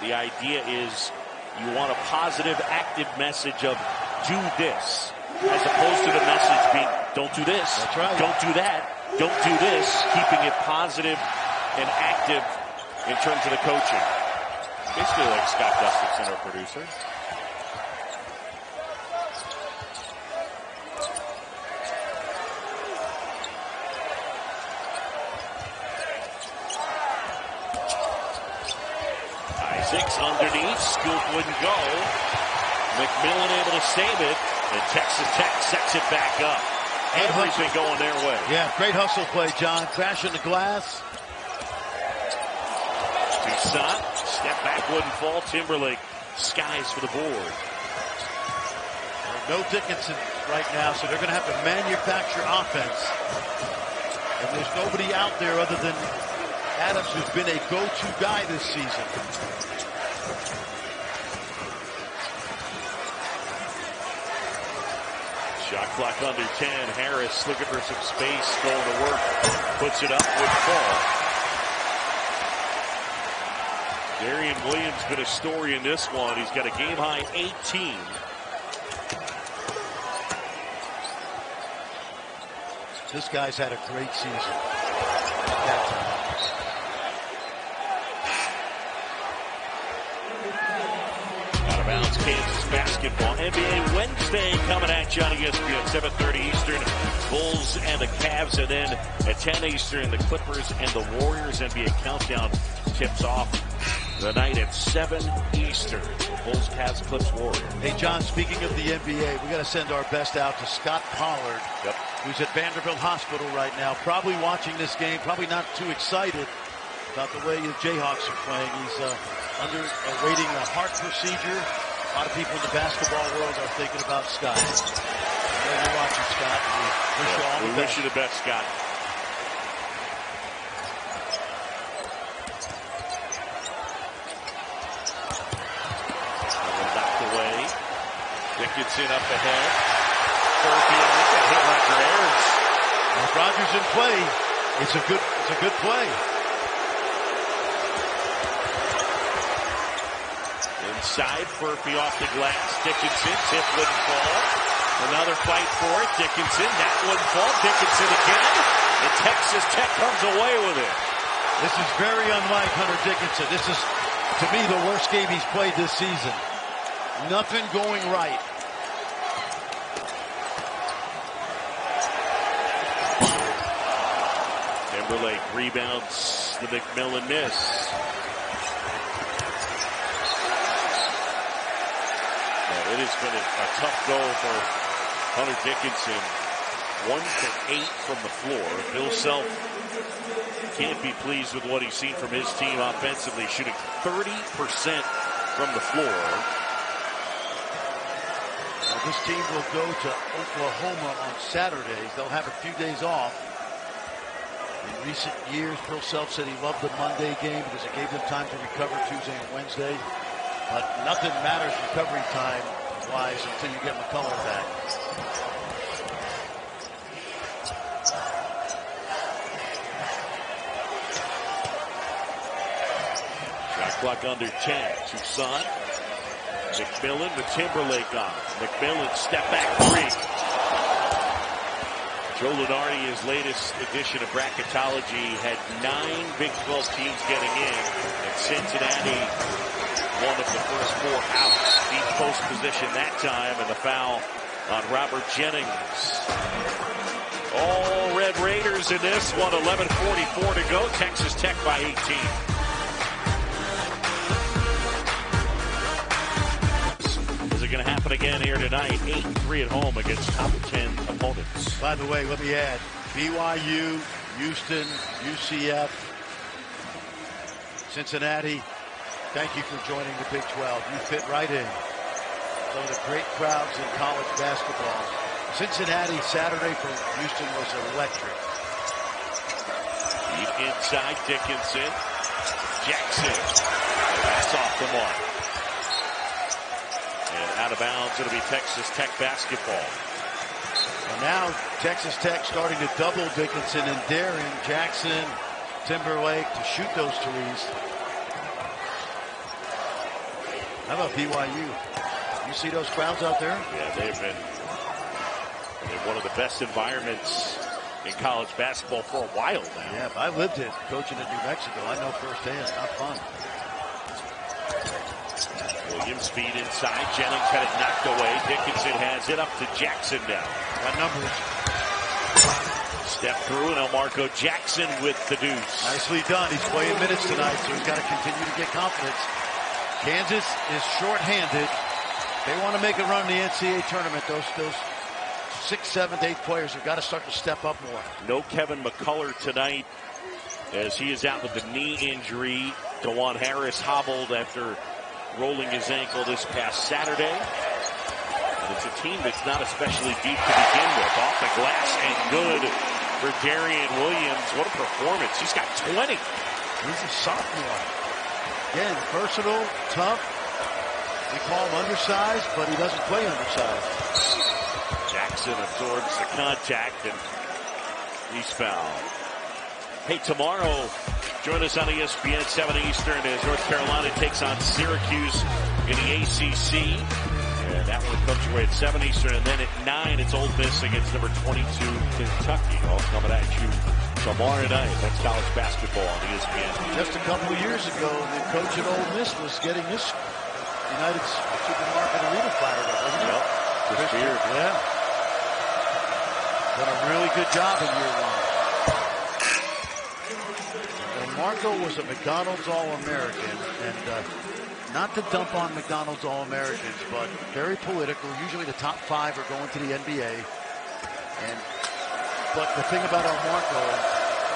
the idea is you want a positive, active message of do this, as opposed to the message being don't do this, That's right. don't do that. don't do this, keeping it positive and active in terms of the coaching. Basically like Scott Gustafson, our producer. Isaacs underneath, scoop wouldn't go. McMillan able to save it, and Texas Tech sets it back up. Everything going their way. Yeah, great hustle play, John. Crashing the glass. Toussaint, step back wouldn't fall. Timberlake skies for the board. No Dickinson right now, so they're going to have to manufacture offense. And there's nobody out there other than Adams, who's been a go-to guy this season. Shot clock under 10. Harris looking for some space, going to work. Puts it up, would fall. Darrion Williams been a story in this one. He's got a game high 18. This guy's had a great season. Kansas basketball. NBA Wednesday coming at you on ESPN 7:30 Eastern. Bulls and the Cavs, and then at 10 Eastern, the Clippers and the Warriors. NBA countdown tips off the night at 7 Eastern. Bulls, Cavs, Clips, Warriors. Hey, John, speaking of the NBA, we got to send our best out to Scott Pollard, yep. who's at Vanderbilt Hospital right now, probably watching this game, probably not too excited about the way the Jayhawks are playing. He's uh, under awaiting a heart procedure. A lot of people in the basketball world are thinking about Scott. you're watching, Scott. We wish you all we the wish best. you the best, Scott. Dickinson up ahead. And hit Roger Ayers. Rogers in play, it's a good it's a good play. Inside, Furphy off the glass. Dickinson, tip wouldn't fall. Another fight for it. Dickinson, that wouldn't fall. Dickinson again. And Texas Tech comes away with it. This is very unlike Hunter Dickinson. This is, to me, the worst game he's played this season. Nothing going right. Timberlake rebounds the McMillan miss. It has been a, a tough go for Hunter Dickinson. One for eight from the floor. Bill Self can't be pleased with what he's seen from his team offensively, shooting 30% from the floor. Now, this team will go to Oklahoma on Saturdays. They'll have a few days off. In recent years, Bill Self said he loved the Monday game because it gave them time to recover Tuesday and Wednesday. But nothing matters recovery time wise until you get McCullar back. Shot clock under 10. Toussaint. McMillan with Timberlake on. McMillan step back three. Joe Lunardi, his latest edition of bracketology, had nine Big 12 teams getting in, and Cincinnati one of the first four outs. Post position that time, and the foul on Robert Jennings. All Red Raiders in this one, 11.44 to go. Texas Tech by 18. Is it going to happen again here tonight? 8-3 at home against top 10 opponents. By the way, let me add, BYU, Houston, UCF, Cincinnati, thank you for joining the Big 12. You fit right in. Some of the great crowds in college basketball. Cincinnati Saturday from Houston was electric. Deep inside Dickinson. Jackson. That's off the mark. And out of bounds, it'll be Texas Tech basketball. And now Texas Tech starting to double Dickinson and daring Jackson, Timberlake to shoot those threes. How about BYU? You see those crowds out there? Yeah, they've been in one of the best environments in college basketball for a while now. Yeah, I lived it coaching in New Mexico. I know firsthand. Not fun. Williams feed inside. Jennings had it knocked away. Dickinson has it up to Jackson now. Got numbers. Step through and Elmarko Jackson with the deuce. Nicely done. He's playing minutes tonight, so he's got to continue to get confidence. Kansas is shorthanded. They want to make a run in the NCAA tournament. Those those sixth, seventh, eighth players have got to start to step up more. No Kevin McCullar tonight as he is out with the knee injury. Dajuan Harris hobbled after rolling his ankle this past Saturday. And it's a team that's not especially deep to begin with. Off the glass and good for Darrion Williams. What a performance. He's got 20. He's a sophomore. Again, versatile, tough. We call him undersized, but he doesn't play undersized. Jackson absorbs the contact and he's fouled. Hey, tomorrow, join us on ESPN 7 Eastern as North Carolina takes on Syracuse in the ACC. And that one comes your way at 7 Eastern. And then at 9, it's Ole Miss against number 22 Kentucky. All coming at you tomorrow night. That's college basketball on ESPN. Just a couple of years ago, the coach at Ole Miss was getting this United Supermarket Arena fired up, wasn't he? Yep. Chris Beard. Yeah. Done a really good job in year one. And Marco was a McDonald's All-American, and uh, not to dump on McDonald's All-Americans, but very political. Usually the top five are going to the NBA. And but the thing about El Marco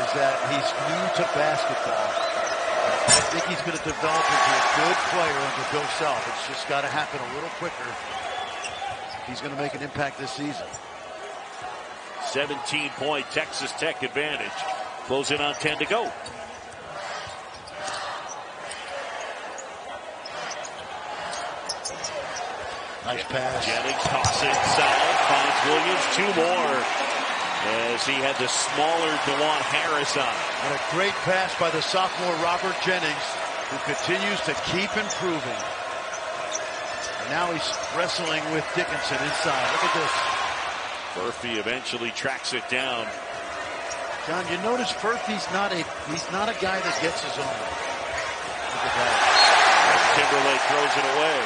is that he's new to basketball. I think he's going to develop into a good player under Bill Self. It's just got to happen a little quicker. He's going to make an impact this season. 17 point Texas Tech advantage. Close in on 10 to go. Nice pass. Jennings toss inside, finds Williams. Two more as he had the smaller Dajuan Harris on. And a great pass by the sophomore Robert Jennings, who continues to keep improving. And now he's wrestling with Dickinson inside. Look at this. Furphy eventually tracks it down. John, you notice Furphy's not a he's not a guy that gets his own. Look at that. Timberlake throws it away.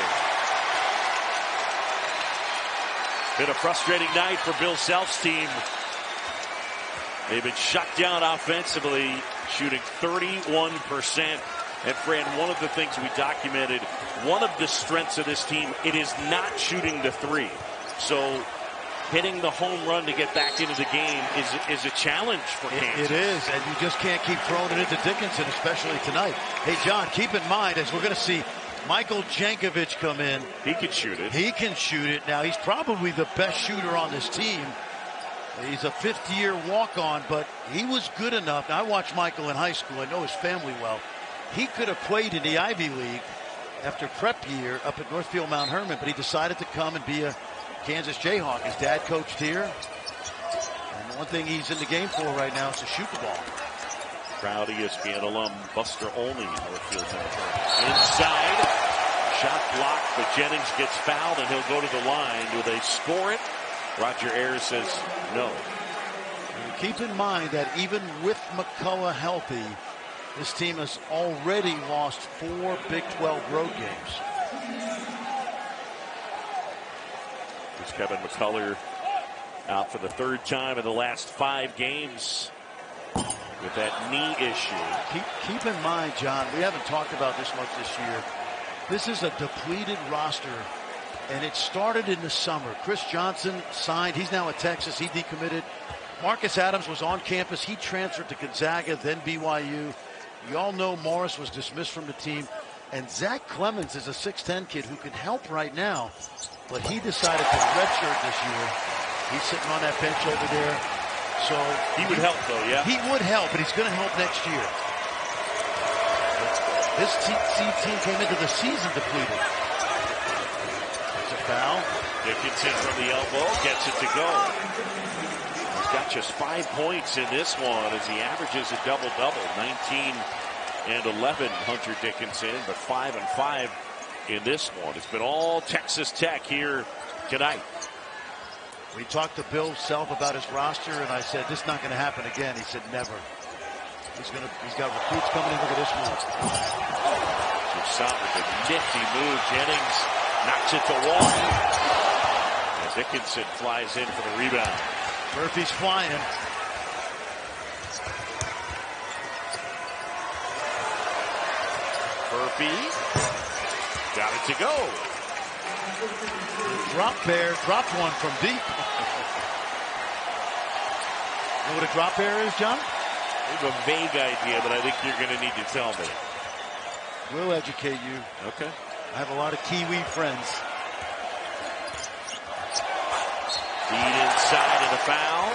Been a frustrating night for Bill Self's team. They've been shut down offensively, shooting 31%. And Fran, one of the things we documented, one of the strengths of this team, it is not shooting the three. So hitting the home run to get back into the game is is a challenge for Kansas. It is, and you just can't keep throwing it into Dickinson, especially tonight. Hey, John, keep in mind as we're going to see Michael Jankovich come in. He can shoot it. He can shoot it. Now he's probably the best shooter on this team. He's a fifth-year walk-on, but he was good enough. I watched Michael in high school. I know his family well. He could have played in the Ivy League after prep year up at Northfield Mount Hermon, but he decided to come and be a Kansas Jayhawk. His dad coached here. And one thing he's in the game for right now is to shoot the ball. Proud ESPN alum Buster Olney, Northfield Mount Hermon. Inside. Shot blocked, but Jennings gets fouled and he'll go to the line. Do they score it? Roger Ayers says no. And keep in mind that even with McCullar healthy, this team has already lost four Big 12 road games. There's Kevin McCullar out for the third time in the last five games with that knee issue. Keep, keep in mind, John, we haven't talked about this much this year. This is a depleted roster, and it started in the summer. Chris Johnson signed. He's now at Texas. He decommitted. Marcus Adams was on campus. He transferred to Gonzaga, then BYU. You all know Morris was dismissed from the team. And Zach Clemence is a 6'10 kid who can help right now, but he decided to redshirt this year. He's sitting on that bench over there. So he would help, though, yeah? He would help, but he's going to help next year. This team came into the season depleted. Foul. Dickinson from the elbow gets it to go. He's got just five points in this one as he averages a double-double. 19 and 11, Hunter Dickinson, but 5 and 5 in this one. It's been all Texas Tech here tonight. We talked to Bill Self about his roster, and I said, this is not going to happen again. He said, never. He's going to, he's got recruits coming in. Look at this move. Toussaint with a nifty move. Jennings knocks it to Walton. And Dickinson flies in for the rebound. Furphy's flying. Furphy got it to go. Drop bear dropped one from deep. You know what a drop bear is, John? I have a vague idea, but I think you're going to need to tell me. We'll educate you. Okay. I have a lot of Kiwi friends. Feed inside of the foul.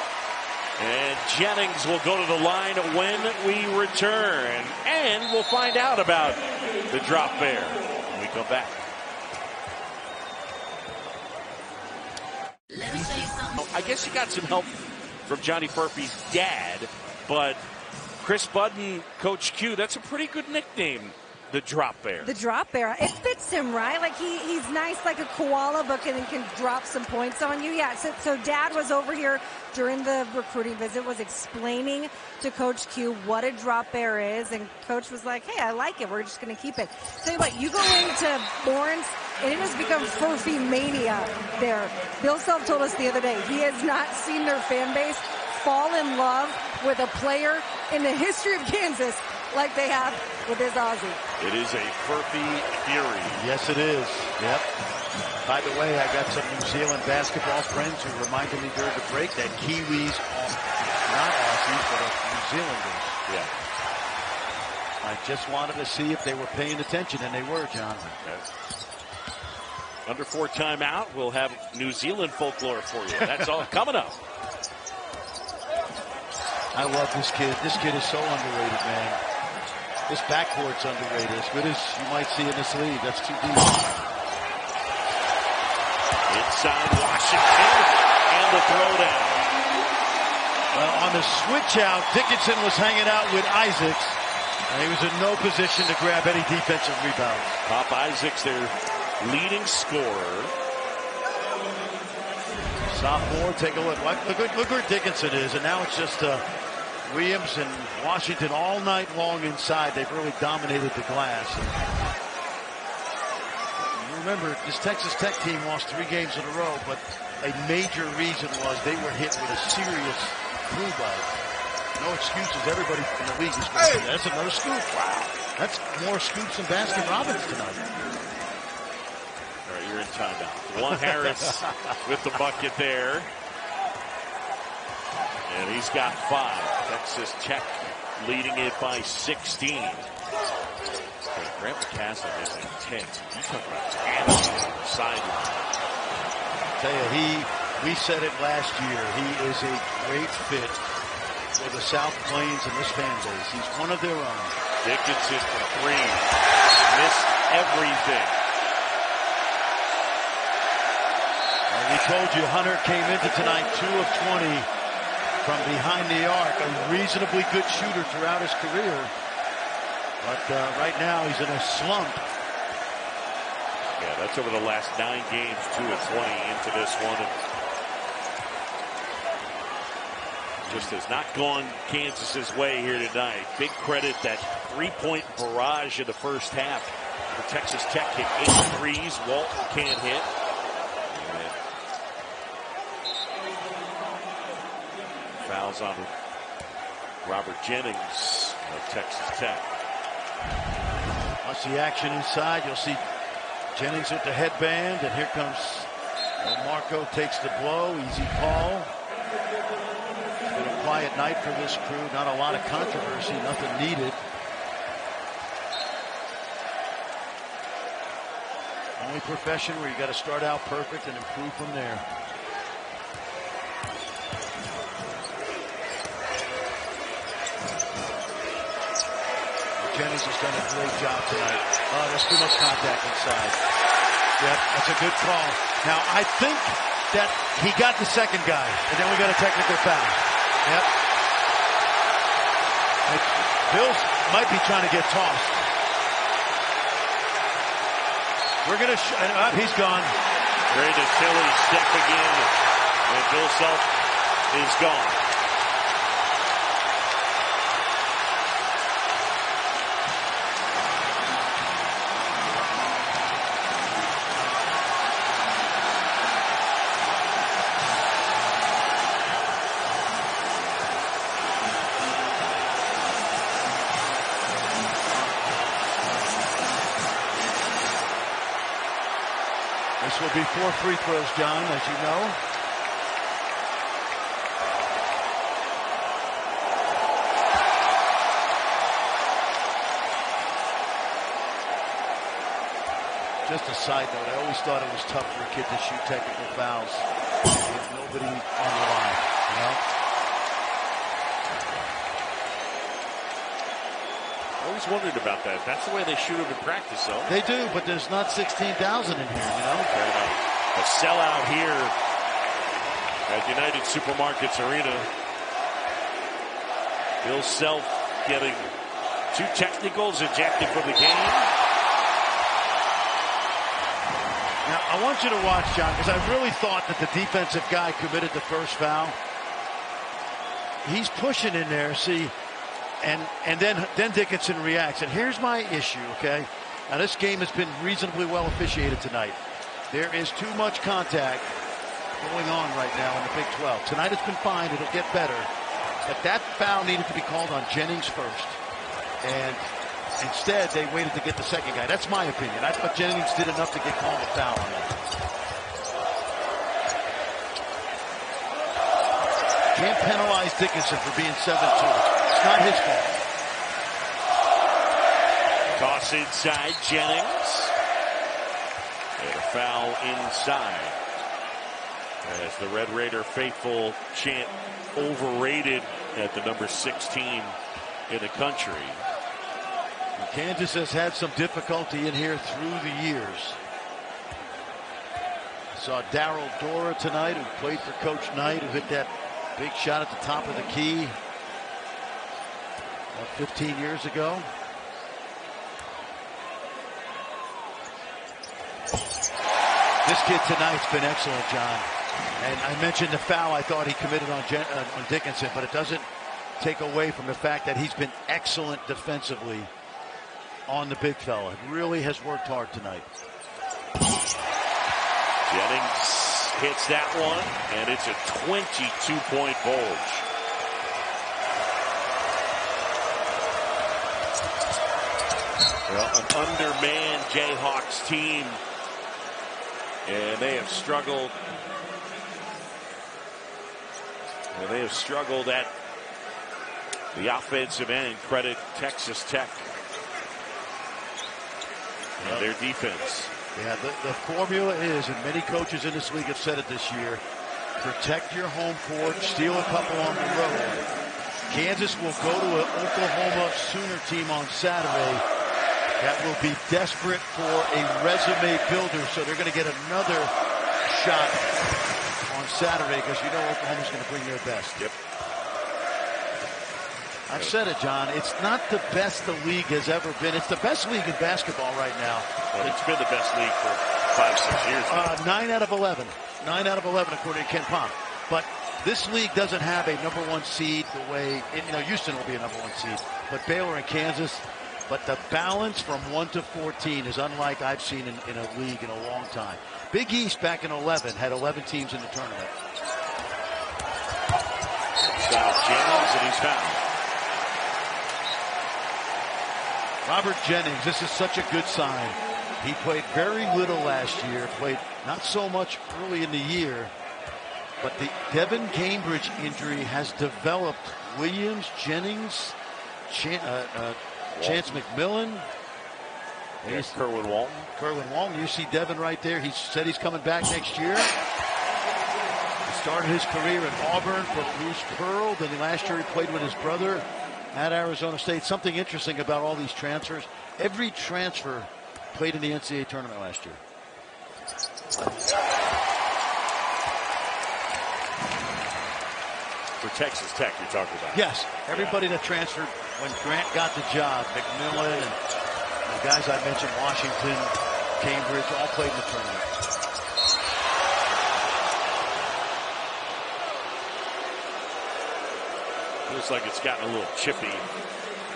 And Jennings will go to the line when we return. And we'll find out about the drop there when we come back. I guess you got some help from Johnny Furphy's dad, but Chris Budden, Coach Q, that's a pretty good nickname the drop bear. The drop bear. It fits him, right? Like he, he's nice like a koala, but can, can drop some points on you. Yeah, so, so dad was over here during the recruiting visit, was explaining to Coach Q what a drop bear is, and Coach was like, hey, I like it. We're just going to keep it. Tell you what, you go into Lawrence, and it has become Furphy mania there. Bill Self told us the other day he has not seen their fan base fall in love with a player in the history of Kansas like they have with his Aussie. It is a Furphy fury. Yes, it is. Yep. By the way, I got some New Zealand basketball friends who reminded me during the break that Kiwis are not Aussies, but are New Zealanders. Yeah. I just wanted to see if they were paying attention, and they were, John. Under four timeout, we'll have New Zealand folklore for you. That's all coming up. I love this kid. This kid is so underrated, man. This backcourt's underrated. As good as you might see in this league, that's too deep. Inside Washington and the throwdown. Well, on the switch out, Dickinson was hanging out with Isaacs, and he was in no position to grab any defensive rebounds. Pop Isaacs, their leading scorer. Sophomore, take a look. Look, look, look where Dickinson is, and now it's just uh, Williams and Washington all night long inside. They've really dominated the glass. And remember, this Texas Tech team lost three games in a row, but a major reason was they were hit with a serious flu bug. No excuses. Everybody in the league is going, hey. That's another scoop. Wow. That's more scoops than Baskin Robbins tonight. All right, you're in timeout. Juan Harris with the bucket there. And he's got five. Texas Tech leading it by 16. Okay, Grant McCasland is intense. You talk about the sideline. Tell you, he, we said it last year, he is a great fit for the South Plains and this fan base. He's one of their own. Dickinson for three. Missed everything. And we told you Hunter came into tonight two of 20 from behind the arc. A reasonably good shooter throughout his career. But uh, right now he's in a slump. Yeah, that's over the last nine games, 2 of 20 into this one. And just has not gone Kansas's way here tonight. Big credit that three-point barrage in the first half. For Texas Tech hit eight threes. Walton can't hit. Fouls on Robert Jennings of Texas Tech. Watch the action inside. You'll see Jennings with the headband, and here comes Marco takes the blow. Easy call. It's been a quiet night for this crew. Not a lot of controversy. Nothing needed. Only profession where you got to start out perfect and improve from there. Jennings has done a great job tonight. Oh, there's too much contact inside. Yep, that's a good call. Now, I think that he got the second guy, and then we got a technical foul. Yep. Bills might be trying to get tossed. We're going to, uh, he's gone. Brandon Tilly step again, And Bill Self is gone. Four free throws, John, as you know. Just a side note, I always thought it was tough for a kid to shoot technical fouls with nobody on the line, you know? always wondered about that. That's the way they shoot them in practice, though. They do, but there's not 16,000 in here, you know? A sellout here at United Supermarkets Arena. Bill Self getting two technicals ejected from the game. Now, I want you to watch, John, because I really thought that the defensive guy committed the first foul. He's pushing in there. See, and and then then Dickinson reacts. And here's my issue, okay? Now this game has been reasonably well officiated tonight. There is too much contact going on right now in the Big 12. Tonight it's been fine. It'll get better. But that foul needed to be called on Jennings first. And instead they waited to get the second guy. That's my opinion. I thought Jennings did enough to get called a foul on that. Can't penalize Dickinson for being 7-2 It's not his fault. Toss inside Jennings. Foul inside. As the Red Raider faithful chant overrated at the number 16 in the country. Kansas has had some difficulty in here through the years. Saw Daryl Dora tonight, who played for Coach Knight, who hit that big shot at the top of the key. 15 years ago. This kid tonight's been excellent, John. And I mentioned the foul I thought he committed on, uh, on Dickinson, but it doesn't take away from the fact that he's been excellent defensively on the big fella. Really has worked hard tonight. Jennings hits that one, and it's a 22-point bulge. Well, an undermanned Jayhawks team. And they have struggled. Well, they have struggled at the offensive end. Credit Texas Tech and their defense. Yeah, the, the formula is, and many coaches in this league have said it this year, protect your home court, steal a couple on the road. Kansas will go to an Oklahoma Sooner team on Saturday that will be desperate for a resume builder, so they're going to get another shot on Saturday because you know Oklahoma's going to bring their best. Yep. I've said it, John. It's not the best the league has ever been. It's the best league in basketball right now. Well, it's been the best league for five, six years. Uh, nine out of 11. Nine out of 11, according to KenPom. But this league doesn't have a number one seed the way, you know, Houston will be a number one seed. But Baylor and Kansas, but the balance from 1 to 14 is unlike I've seen in, in a league in a long time. Big East back in 11 had 11 teams in the tournament. Jennings, and he's fouled. Robert Jennings, this is such a good sign. He played very little last year, played not so much early in the year, but the Devan Cambridge injury has developed Williams, Jennings, Chan, uh, uh, Chance McMillan. Yes, Kerwin Walton. Kerwin Walton. You see Devan right there. He said he's coming back next year. He started his career at Auburn for Bruce Pearl. Then last year he played with his brother at Arizona State. Something interesting about all these transfers. Every transfer played in the NCAA tournament last year. For Texas Tech, you're talking about. Yes. Everybody yeah. that transferred when Grant got the job, McMillan and the guys I mentioned, Washington, Cambridge, all played in the tournament. Looks like it's gotten a little chippy.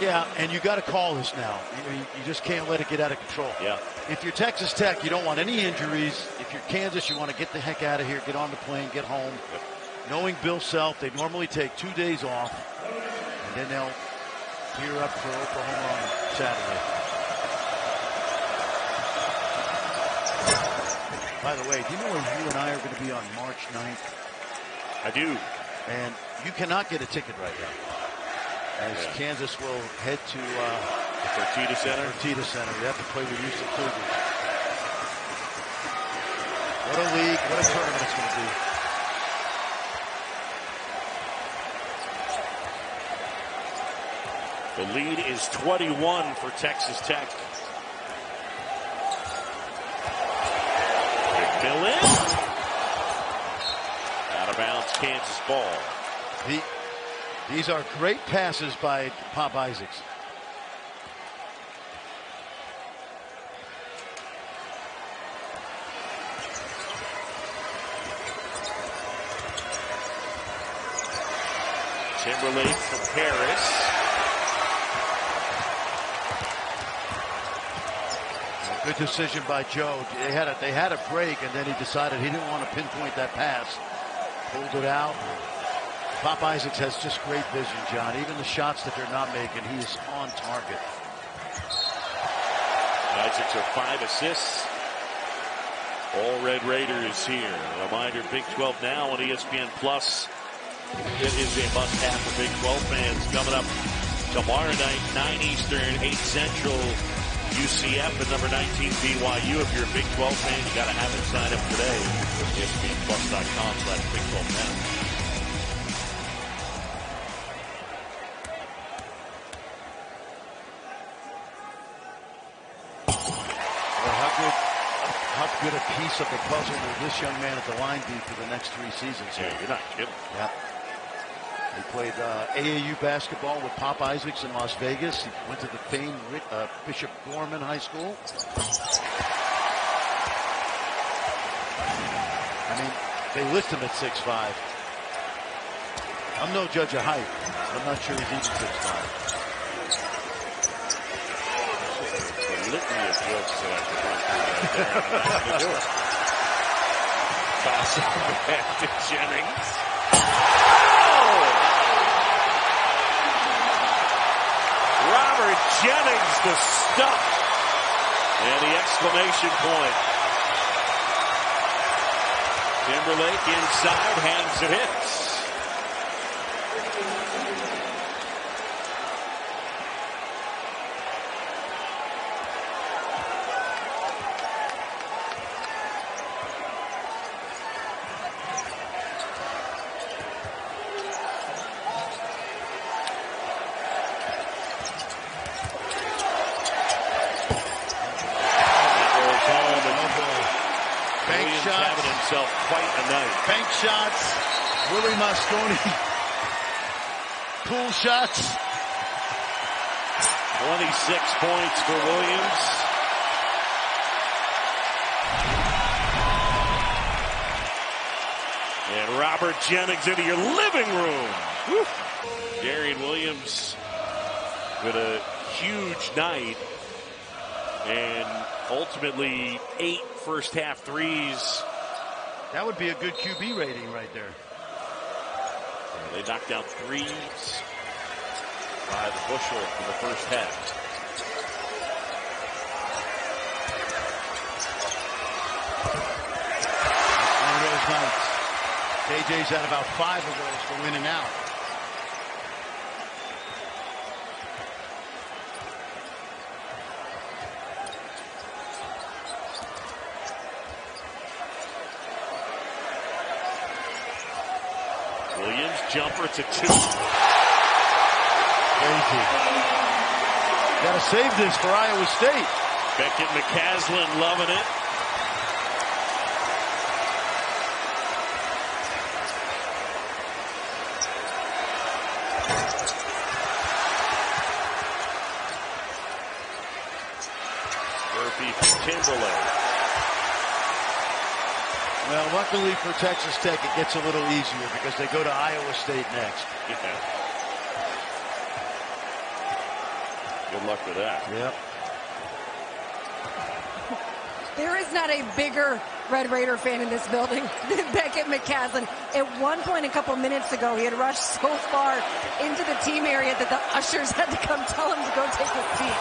Yeah, and you got to call this now. You, you, just can't let it get out of control. Yeah. If you're Texas Tech, you don't want any injuries. If you're Kansas, you want to get the heck out of here, get on the plane, get home. Yep. Knowing Bill Self, they normally take two days off, and then they'll gear up for Oklahoma on Saturday. By the way, do you know where you and I are going to be on March 9th? I do. And you cannot get a ticket right now as yeah. Kansas will head to uh, the Fertitta Center. Fertitta Center. You have to play the Houston Cougars. What a league! What a tournament it's going to be. The lead is 21 for Texas Tech. Mill Out of bounds, Kansas ball. The these are great passes by Pop Isaacs. Timberlake from Harris. Good decision by Joe. They had a they had a break, and then he decided he didn't want to pinpoint that pass. Pulled it out. Pop Isaacs has just great vision, John. Even the shots that they're not making, he is on target. Isaacs are five assists. All Red Raiders here. Reminder, Big 12 now on ESPN Plus. It is a must-have for Big 12 fans. Coming up tomorrow night, 9 Eastern, 8 Central. UCF and number 19 BYU. If you're a Big 12 fan, you got to have it. Sign up today. ESPNPlus.com slash Big 12 now. good a piece of the puzzle will this young man at the line be for the next three seasons? Yeah, you're not kidding. Yeah. He played uh, AAU basketball with Pop Isaacs in Las Vegas. He went to the famed uh, Bishop Gorman High School. I mean, they list him at 6'5". I'm no judge of height. I'm not sure he's even 6'5". litany of jokes that I could run through there. it. Back to Jennings. Oh! Robert Jennings, the stuff. And the exclamation point. Timberlake inside, hands it. Mosconi. Pool shots. 26 points for Williams. And Robert Jennings into your living room. Woo. Darrion Williams with a huge night and ultimately eight first half threes. That would be a good QB rating right there. They knocked down threes by the bushel in the first half. One of those nights. KJ's had about five of those for in and out. Williams jumper to two. Crazy. Got to save this for Iowa State. Beckett McCasland loving it. Furphy from Timberlake. Well, luckily for Texas Tech, it gets a little easier because they go to Iowa State next. Yeah. Good luck with that. Yep. There is not a bigger Red Raider fan in this building than Beckett McCasland. At one point a couple minutes ago, he had rushed so far into the team area that the ushers had to come tell him to go take his seat.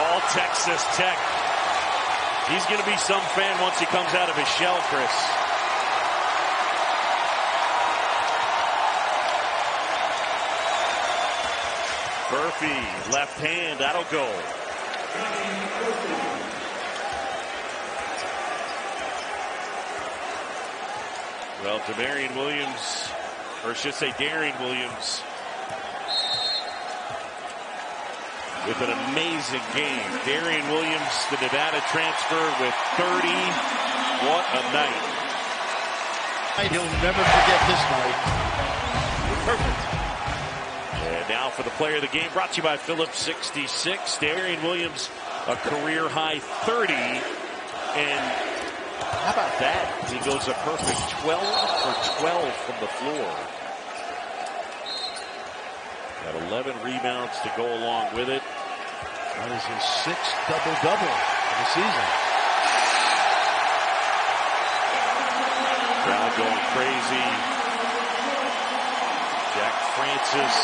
All Texas Tech. He's going to be some fan once he comes out of his shell, Chris. Furphy, left hand, that'll go. Well, Demarion Williams, or should say Darrion Williams, with an amazing game. Darrion Williams, the Nevada transfer with 30. What a night. He'll never forget this night. Perfect. And now for the player of the game, brought to you by Phillips 66. Darrion Williams, a career high 30. And how about that? He goes a perfect 12 for 12 from the floor. Got 11 rebounds to go along with it. That is his sixth double-double of the season. Crowd going crazy. Jack Francis.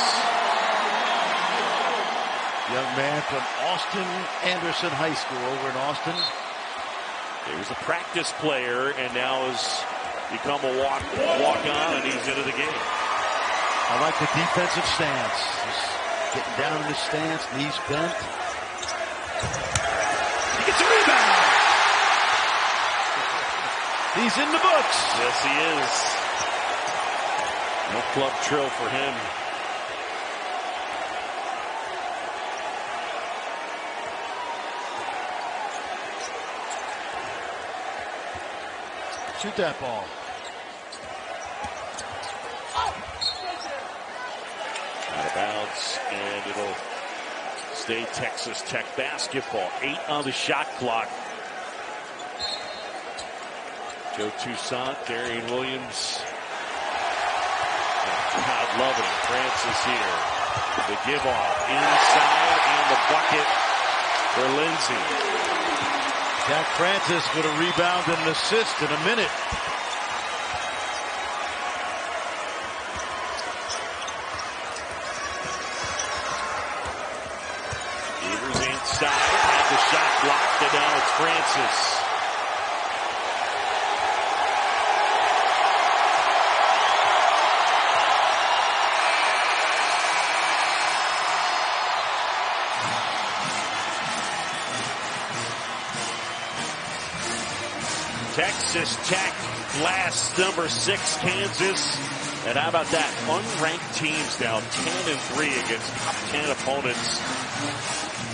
Young man from Austin Anderson High School over in Austin. He was a practice player and now has become a walk walk on and he's into the game. I like the defensive stance. Just getting down in the stance, knees bent. He gets a rebound. He's in the books. Yes, he is. No club trill for him. Shoot that ball. Out of bounds, and it'll stay Texas Tech basketball. Eight on the shot clock. Joe Toussaint, Darrion Williams. Crowd loving. Francis here. The give off inside and the bucket for Lindsey. Jack Francis with a rebound and an assist in a minute. Texas Tech last number six Kansas. And how about that? Unranked teams now 10 and 3 against top 10 opponents.